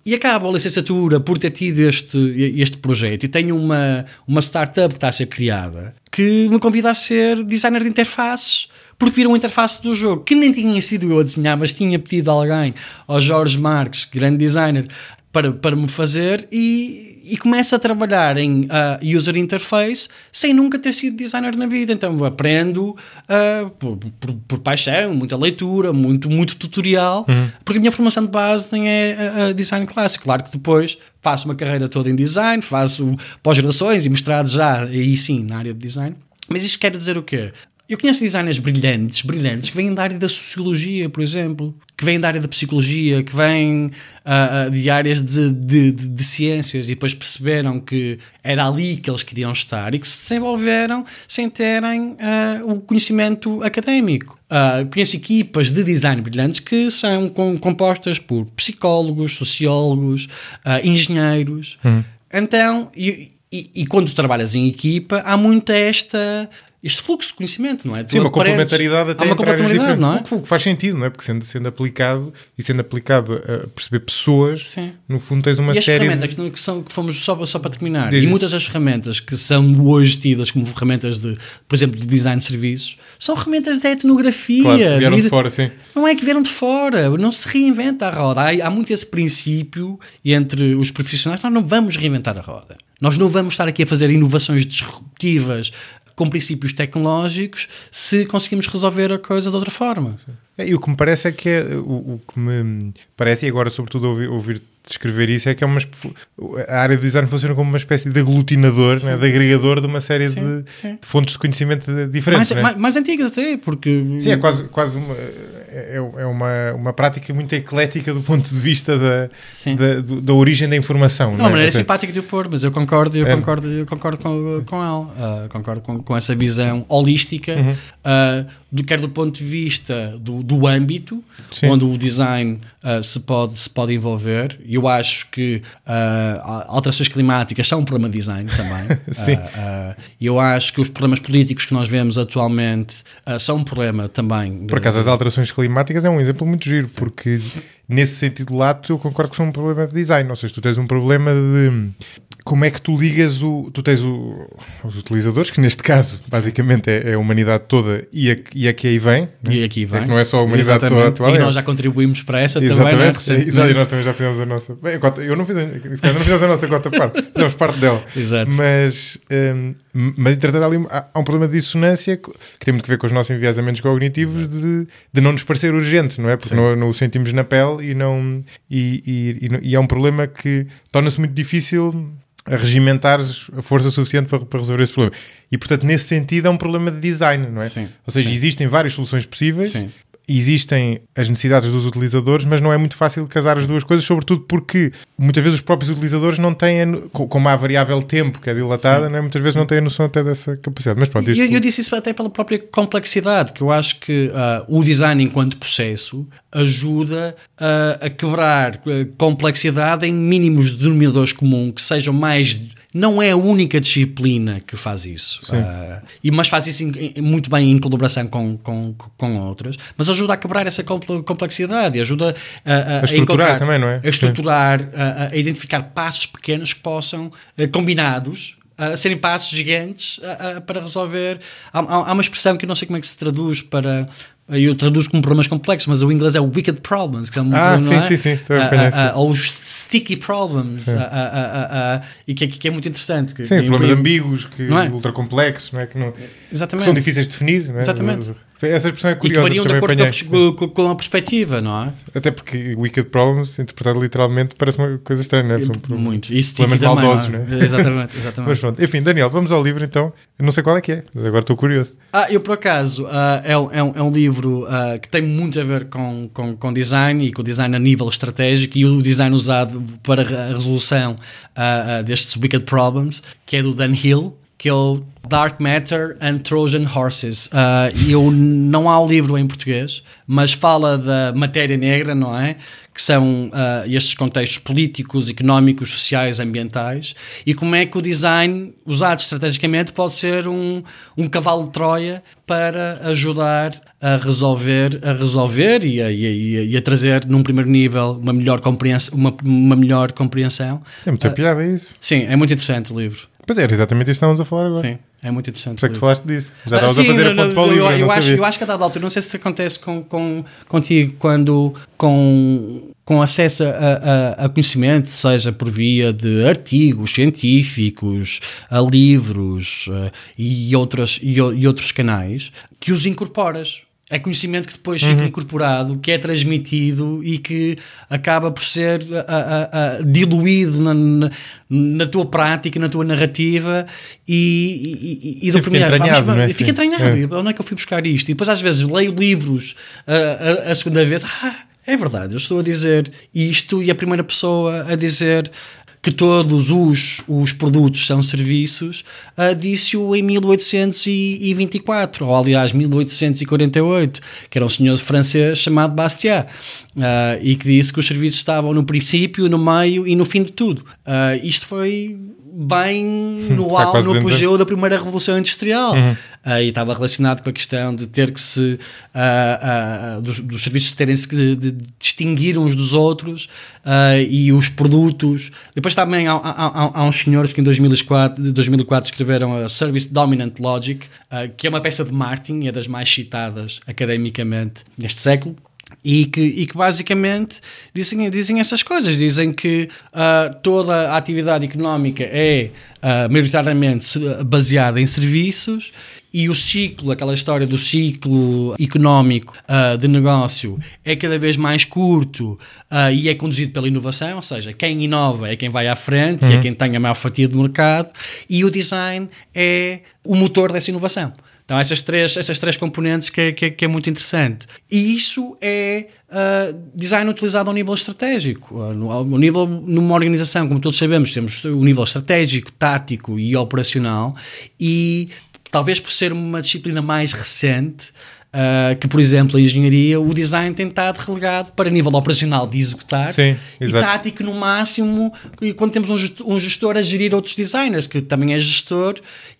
E acabo a licenciatura por ter tido este, este projeto. E tenho uma, uma startup que está a ser criada que me convida a ser designer de interfaces porque viram a interface do jogo que nem tinha sido eu a desenhar, mas tinha pedido alguém, ao Jorge Marques, grande designer, para, para me fazer e, e começo a trabalhar em ah, user interface sem nunca ter sido designer na vida. Então aprendo ah, por, por, por paixão, muita leitura, muito, muito tutorial, porque a minha formação de base tem é ah, design clássico. Claro que depois faço uma carreira toda em design, faço pós-graduações e mestrados já, aí sim, na área de design. Mas isto quer dizer o quê? Eu conheço designers brilhantes, brilhantes, que vêm da área da sociologia, por exemplo, que vêm da área da psicologia, que vêm ah, de áreas de, de, de- de ciências e depois perceberam que era ali que eles queriam estar e que se desenvolveram sem terem ah, o conhecimento académico. Ah, conheço equipas de design brilhantes que são com- compostas por psicólogos, sociólogos, engenheiros. Então, e, e- e quando trabalhas em equipa, há muito esta, este fluxo de conhecimento, não é? Tu Sim, uma complementaridade até uma complementaridade, não é? O que- faz sentido, não é? Porque sendo, sendo aplicado e sendo aplicado a perceber pessoas, Sim. no fundo tens uma e as série ferramentas de... que, são, que fomos só, só para terminar, Diz. e muitas das ferramentas que são hoje tidas como ferramentas de, por exemplo, de design de serviços, são ferramentas de etnografia. Claro, vieram de- de fora, sim. Não é que vieram de fora, não se reinventa a roda. Há, há muito esse princípio entre os profissionais, nós não vamos reinventar a roda. Nós não vamos estar aqui a fazer inovações disruptivas com princípios tecnológicos se conseguimos resolver a coisa de outra forma. É, E o que me parece é que é, o, o que me parece, e agora sobretudo ouvir, ouvir descrever isso, é que é uma, a área de design funciona como uma espécie de aglutinador, né, de agregador de uma série Sim, de, sim. de fontes de conhecimento diferentes. Mais, né? mais, mais antigas até, porque... Sim, é quase, quase uma, é, é uma, uma prática muito eclética do ponto de vista da, da, do, da, origem da informação. Não, não é? maneira seja, simpática de o pôr, mas eu concordo, eu é. concordo, eu concordo com, com ela, uh, concordo com, com essa visão holística, uhum. uh, do, quer do ponto de vista do, do âmbito, Sim. onde o design uh, se, pode, se pode envolver. Eu acho que alterações climáticas são um problema de design também. <laughs> Sim. eu acho que os problemas políticos que nós vemos atualmente são um problema também. Por acaso, as alterações climáticas é um exemplo muito giro, porque nesse sentido lato eu concordo que são um problema de design. Ou seja, tu tens um problema de como é que tu ligas o. Tu tens o, os utilizadores, que neste caso basicamente é, é a humanidade toda e a, e a que aí vem. Né? E aqui vem. É não é só a humanidade Exatamente. toda atual. E é. nós já contribuímos para essa Exatamente. também, Exato, e nós também já fizemos a nossa. Bem, eu não fiz, não fizemos a nossa cota parte, <laughs> fizemos parte dela. Exato. Mas, um, mas entretanto, ali há, há um problema de dissonância que tem muito a ver com os nossos enviesamentos cognitivos de, de não nos parecer urgente, não é? Porque não, não, o sentimos na pele e não. E, e, e, e é um problema que torna-se muito difícil a regimentar a força suficiente para, para, resolver esse problema. E, portanto, nesse sentido, é um problema de design, não é? Sim, Ou seja, sim. existem várias soluções possíveis, sim existem as necessidades dos utilizadores, mas não é muito fácil casar as duas coisas, sobretudo porque muitas vezes os próprios utilizadores não têm, como há a variável tempo que é dilatada, né, muitas vezes não têm a noção até dessa capacidade. Mas pronto, isto... eu, eu, disse isso até pela própria complexidade, que eu acho que uh, o design enquanto processo ajuda uh, a quebrar uh, complexidade em mínimos denominadores comuns que sejam mais não é a única disciplina que faz isso, uh, e, mas faz isso em, muito bem em colaboração com, com, com outras, mas ajuda a quebrar essa complexidade, ajuda a, a, a estruturar também, não é? A estruturar, a, a, identificar passos pequenos que possam, uh, combinados, a serem passos gigantes para resolver. Há, há, uma expressão que eu não sei como é que se traduz para eu traduzo como problemas complexos, mas o inglês é wicked problems, que são ah, sim, é? sim, sim, uh, ou os sticky problems, e que, que, é muito interessante. Que, sim, que problemas ambíguos, que é? ultra complexos, não é? que, não, Exatamente. que são difíceis de definir. Não é? Exatamente. Essa expressão é curiosa. E que variam de acordo com, com, a perspectiva, não é? Até porque Wicked Problems, interpretado literalmente, parece uma coisa estranha, não é? Muito. E problemas maldosos, não é? É? Exatamente, exatamente. Mas pronto. Enfim, Daniel, vamos ao livro então. Não sei qual é que é, mas agora estou curioso. Ah, eu por acaso, uh, é, é, um, é um livro uh, que tem muito a ver com, com, com design e com design a nível estratégico e o design usado para a resolução uh, destes Wicked Problems, que é do Dan Hill que é o Dark Matter and Trojan Horses. Uh, eu não há o livro em português, mas fala da matéria negra, não é? Que são uh, estes contextos políticos, económicos, sociais, ambientais, e como é que o design, usado estrategicamente, pode ser um, um cavalo de Troia para ajudar a resolver, a resolver e a, e a, e a trazer, num primeiro nível, uma melhor compreensão. Uma, uma melhor compreensão. Tem muita uh, piada isso. Sim, é muito interessante o livro. Pois é, era exatamente isso que estávamos a falar agora. Sim, é muito interessante. Por é que falaste disso. Já ah, estavas ah, a fazer não, a ponto para o livro. Eu, eu, acho, eu acho que a dada altura, não sei se acontece com, com, contigo quando com, com acesso a, a, a, conhecimento, seja por via de artigos científicos, a livros uh, e, outros, e, e outros canais, que os incorporas é conhecimento que depois fica uhum. incorporado, que é transmitido e que acaba por ser a, a, a, diluído na, na, na, tua prática, na tua narrativa e, e, e do primeiro fica entranhado, vamos, é? fica entranhado. É. Onde é que eu fui buscar isto? E depois às vezes leio livros a, a segunda vez, ah, é verdade, eu estou a dizer isto e a primeira pessoa a dizer que todos os, os produtos são serviços, uh, disse-o em 1824, ou aliás 1848, que era um senhor francês chamado Bastiat, uh, e que disse que os serviços estavam no princípio, no meio e no fim de tudo. Uh, isto foi bem no, al, no apogeu da primeira revolução industrial. Uhum. uh, e estava relacionado com a questão de ter que se uh, uh, dos, dos, serviços terem-se que de, de distinguir uns dos outros e os produtos. Depois também há, há, há, uns senhores que em 2004, 2004 escreveram a Service Dominant Logic que é uma peça de Martin é das mais citadas academicamente neste século e que, e que basicamente dizem, dizem essas coisas. Dizem que uh, toda a atividade económica é uh, maioritariamente baseada em serviços e o ciclo, aquela história do ciclo económico uh, de negócio é cada vez mais curto uh, e é conduzido pela inovação, ou seja, quem inova é quem vai à frente uhum. é uhum. quem tem a maior fatia do mercado e o design é o motor dessa inovação. Então, essas três, essas três componentes que, que, que é muito interessante. E isso é uh, design utilizado ao nível estratégico. Uh, no, ao nível, numa organização, como todos sabemos, temos o nível estratégico, tático e operacional, e talvez por ser uma disciplina mais recente, Uh, que, por exemplo, a engenharia, o design tem estado relegado para nível operacional de executar Sim, e tático no máximo, e quando temos um gestor, um gestor, a gerir outros designers, que também é gestor,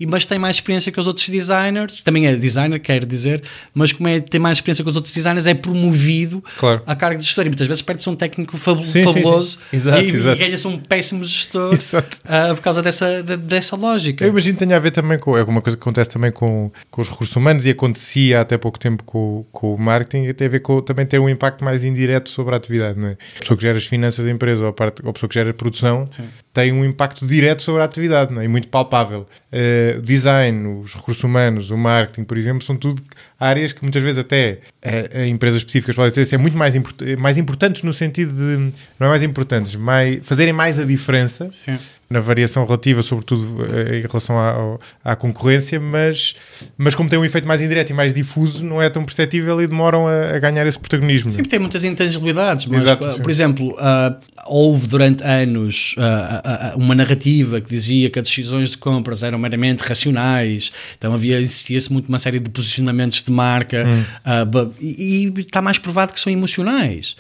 mas tem mais experiência que os outros designers, também é designer, quero dizer, mas como é, tem mais experiência que os outros designers, é promovido claro. à carga de gestor. E muitas vezes perde-se um técnico fabuloso sim, fabuloso sim, sim. Exato, e, e ganha-se um péssimo gestor uh, por causa dessa, de, dessa lógica. Eu imagino que tenha a ver também com alguma coisa que acontece também com, com os recursos humanos e acontecia até pouco tempo com, com o marketing tem a ver com também ter um impacto mais indireto sobre a atividade, não é? A pessoa que gera as finanças da empresa ou a, parte, ou a pessoa que gera a produção Sim. tem um impacto direto sobre a atividade, não é? E muito palpável. Uh, design, os recursos humanos, o marketing, por exemplo, são tudo áreas que muitas vezes até uh, empresas específicas podem ter ser muito mais, import mais importantes no sentido de, não é mais importantes, mais, fazerem mais a diferença. Sim na variação relativa, sobretudo eh, em relação à, à, concorrência, mas, mas como tem um efeito mais indireto e mais difuso, não é tão perceptível e demoram a, a ganhar esse protagonismo. Sim, tem muitas intangibilidades, mas, Exato, por exemplo, uh, houve durante anos uh, uh, uma narrativa que dizia que as decisões de compras eram meramente racionais, então havia, existia-se muito uma série de posicionamentos de marca hum. e, e, está mais provado que são emocionais.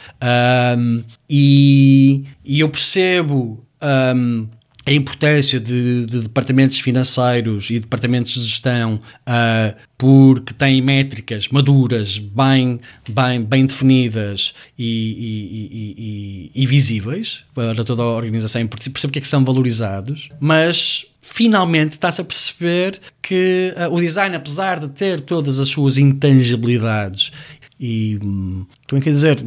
e, e eu percebo. Um, a importância de, de, departamentos financeiros e departamentos de gestão uh, porque têm métricas maduras, bem, bem, bem definidas e, e, e, e, visíveis para toda a organização, percebe que é que são valorizados, mas finalmente está-se a perceber que uh, o design, apesar de ter todas as suas intangibilidades e como é que é dizer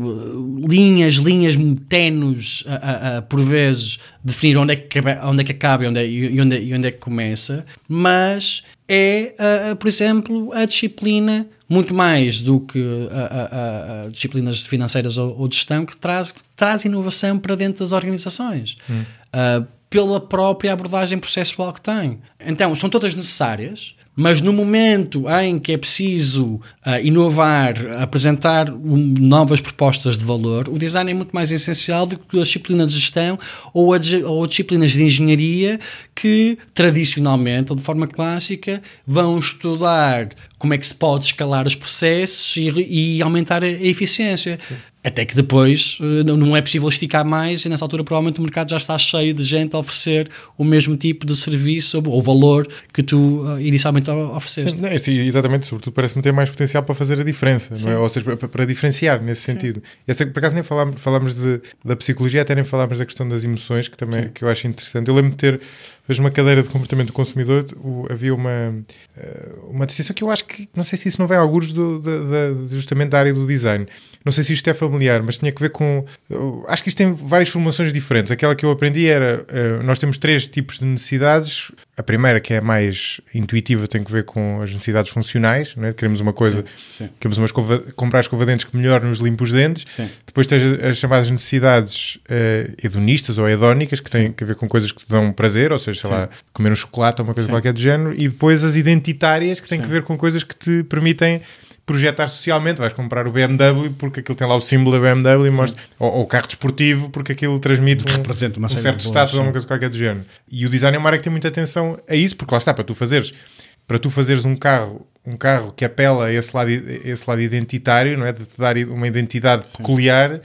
linhas, linhas tenues a, a, a, por vezes definir onde é que, onde é que acaba e onde é, e onde, é, e onde é que começa, mas é, por exemplo, a disciplina muito mais do que a, disciplinas financeiras ou, ou, de gestão que traz, traz inovação para dentro das organizações. Hum. Uh, pela própria abordagem processual que tem. Então, são todas necessárias, mas no momento em que é preciso uh, inovar, apresentar um, novas propostas de valor, o design é muito mais essencial do que a disciplina de gestão ou, a, ou disciplinas de engenharia que, tradicionalmente ou de forma clássica, vão estudar como é que se pode escalar os processos e, e aumentar a, a eficiência. Sim. Até que depois eh, não é possível esticar mais e nessa altura provavelmente o mercado já está cheio de gente a oferecer o mesmo tipo de serviço ou valor que tu uh, inicialmente ofereceste. Sim, não, sim, exatamente, sobretudo parece-me ter mais potencial para fazer a diferença, não é? ou seja, para, para diferenciar nesse sentido. Essa, por acaso nem falámos, falámos de, da psicologia, até nem falámos da questão das emoções, que também que eu acho interessante. Eu lembro de ter vejo uma cadeira de comportamento do consumidor, havia uma, eh, uma distinção que eu acho que, não sei se isso não vem alguns do, da, da, justamente da área do design. Não sei se isto é familiar, mas tinha que ver com. Acho que isto tem várias formulações diferentes. Aquela que eu aprendi era: eh, nós temos três tipos de necessidades. A primeira, que é mais intuitiva, tem que ver com as necessidades funcionais. Não é? Queremos uma coisa, sim, sim. queremos uma escova, comprar escova de dentes que melhor nos limpa os dentes. Sim. Depois tens as chamadas necessidades uh, hedonistas ou hedónicas, que têm a ver com coisas que te dão prazer, ou seja, sei lá, comer um chocolate ou uma coisa qualquer do género, e depois as identitárias, que têm a ver com coisas que te permitem projetar socialmente. Vais comprar o BMW porque aquilo tem lá o símbolo da BMW mostra, ou, ou, o carro desportivo porque aquilo transmite um, Representa uma um certo status ou uma coisa qualquer do género. E o design é uma área que tem muita atenção a isso, porque lá está, para tu fazeres, para tu fazeres um carro um carro que apela a esse lado, a esse lado identitário, não é? de te dar uma identidade Sim. peculiar,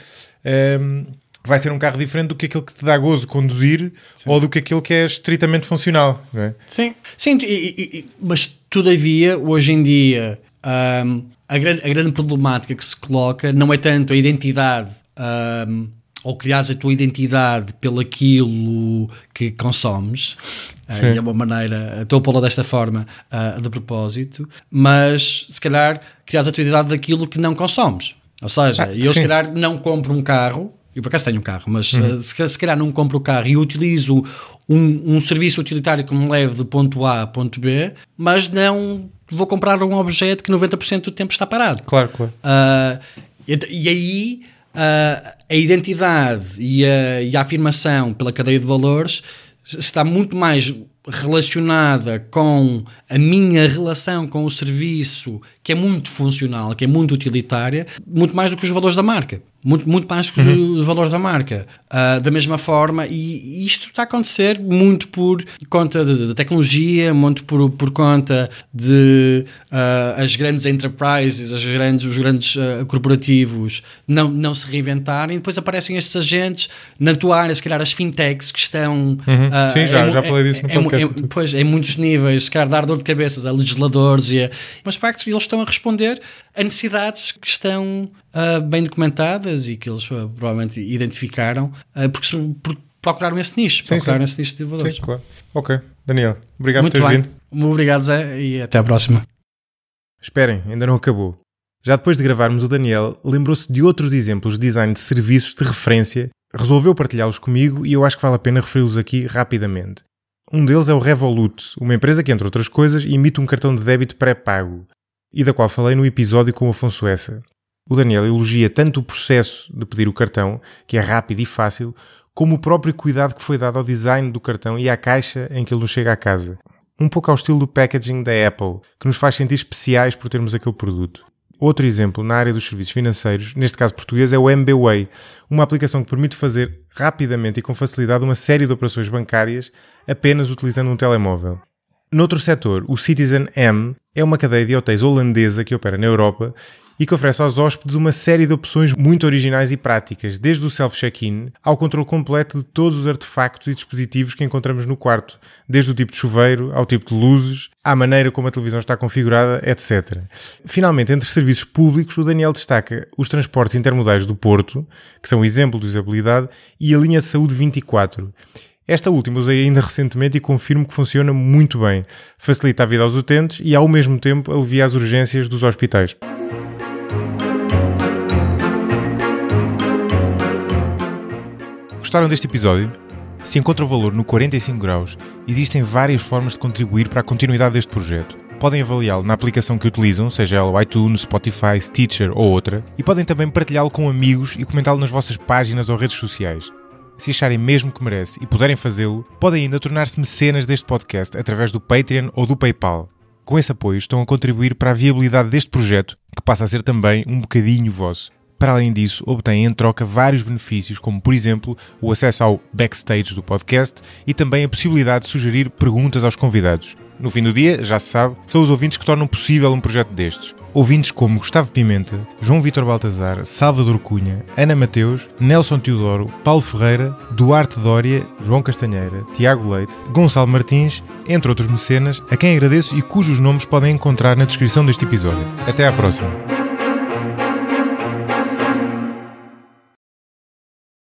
um, vai ser um carro diferente do que aquele que te dá gozo conduzir Sim. ou do que aquele que é estritamente funcional. Não é? Sim, Sim e, e, mas todavia, hoje em dia, um, a, grande, a grande problemática que se coloca não é tanto a identidade. Um, ou criares a tua identidade pelo aquilo que consomes, é uma maneira, estou a pô-la desta forma uh, de propósito, mas se calhar criares a tua identidade daquilo que não consomes. Ou seja, ah, eu sim. se calhar não compro um carro eu por acaso tenho um carro, mas uhum. se, se calhar não compro o carro e utilizo um, um serviço utilitário que me leve de ponto A a ponto B, mas não vou comprar um objeto que 90% do tempo está parado. Claro, claro. Uh, e, e, aí uh, a identidade e a, e a, afirmação pela cadeia de valores está muito mais relacionada com a minha relação com o serviço, que é muito funcional, que é muito utilitária, muito mais do que os valores da marca. Muito, muito mais que uhum. os valores da marca. Uh, da mesma forma, e isto está a acontecer muito por conta da tecnologia, muito por, por conta de uh, as grandes enterprises, as grandes, os grandes uh, corporativos não, não se reinventarem. Depois aparecem estes agentes na tua área, se calhar as fintechs que estão. Uhum. Sim, já, é, já falei disso no é, podcast. É, pois, em muitos níveis, calhar dar dor de cabeças a legisladores, e a, mas de facto eles estão a responder a necessidades que estão uh, bem documentadas e que eles uh, provavelmente identificaram uh, porque, porque, procuraram esse nicho, sim, procuraram sim. esse nicho de valores. Sim, claro. Ok, Daniel, obrigado Muito por teres bem. vindo. Muito obrigado, Zé, e até à próxima. Esperem, ainda não acabou. Já depois de gravarmos, o Daniel lembrou-se de outros exemplos de design de serviços de referência, resolveu partilhá-los comigo e eu acho que vale a pena referi-los aqui rapidamente. Um deles é o Revolut, uma empresa que, entre outras coisas, emite um cartão de débito pré-pago, e da qual falei no episódio com o Afonso Essa. O Daniel elogia tanto o processo de pedir o cartão, que é rápido e fácil, como o próprio cuidado que foi dado ao design do cartão e à caixa em que ele nos chega à casa. Um pouco ao estilo do packaging da Apple, que nos faz sentir especiais por termos aquele produto. Outro exemplo na área dos serviços financeiros, neste caso português, é o MBWay, uma aplicação que permite fazer rapidamente e com facilidade uma série de operações bancárias apenas utilizando um telemóvel. Noutro setor, o Citizen M é uma cadeia de hotéis holandesa que opera na Europa e que oferece aos hóspedes uma série de opções muito originais e práticas, desde o self-check-in ao controle completo de todos os artefactos e dispositivos que encontramos no quarto, desde o tipo de chuveiro ao tipo de luzes, à maneira como a televisão está configurada, etc. Finalmente, entre serviços públicos, o Daniel destaca os transportes intermodais do Porto, que são um exemplo de usabilidade, e a linha de saúde 24. Esta última usei ainda recentemente e confirmo que funciona muito bem. Facilita a vida aos utentes e, ao mesmo tempo, alivia as urgências dos hospitais. Gostaram deste episódio? Se encontram valor no 45 graus, existem várias formas de contribuir para a continuidade deste projeto. Podem avaliá-lo na aplicação que utilizam, seja ela o iTunes, Spotify, Stitcher ou outra, e podem também partilhá-lo com amigos e comentá-lo nas vossas páginas ou redes sociais. Se acharem mesmo que merece e puderem fazê-lo, podem ainda tornar-se mecenas deste podcast através do Patreon ou do PayPal. Com esse apoio estão a contribuir para a viabilidade deste projeto, que passa a ser também um bocadinho vosso. Para além disso, obtêm em troca vários benefícios, como por exemplo o acesso ao backstage do podcast e também a possibilidade de sugerir perguntas aos convidados. No fim do dia, já se sabe, são os ouvintes que tornam possível um projeto destes. Ouvintes como Gustavo Pimenta, João Vitor Baltazar, Salvador Cunha, Ana Mateus, Nelson Teodoro, Paulo Ferreira, Duarte Dória, João Castanheira, Tiago Leite, Gonçalo Martins, entre outros mecenas, a quem agradeço e cujos nomes podem encontrar na descrição deste episódio. Até à próxima!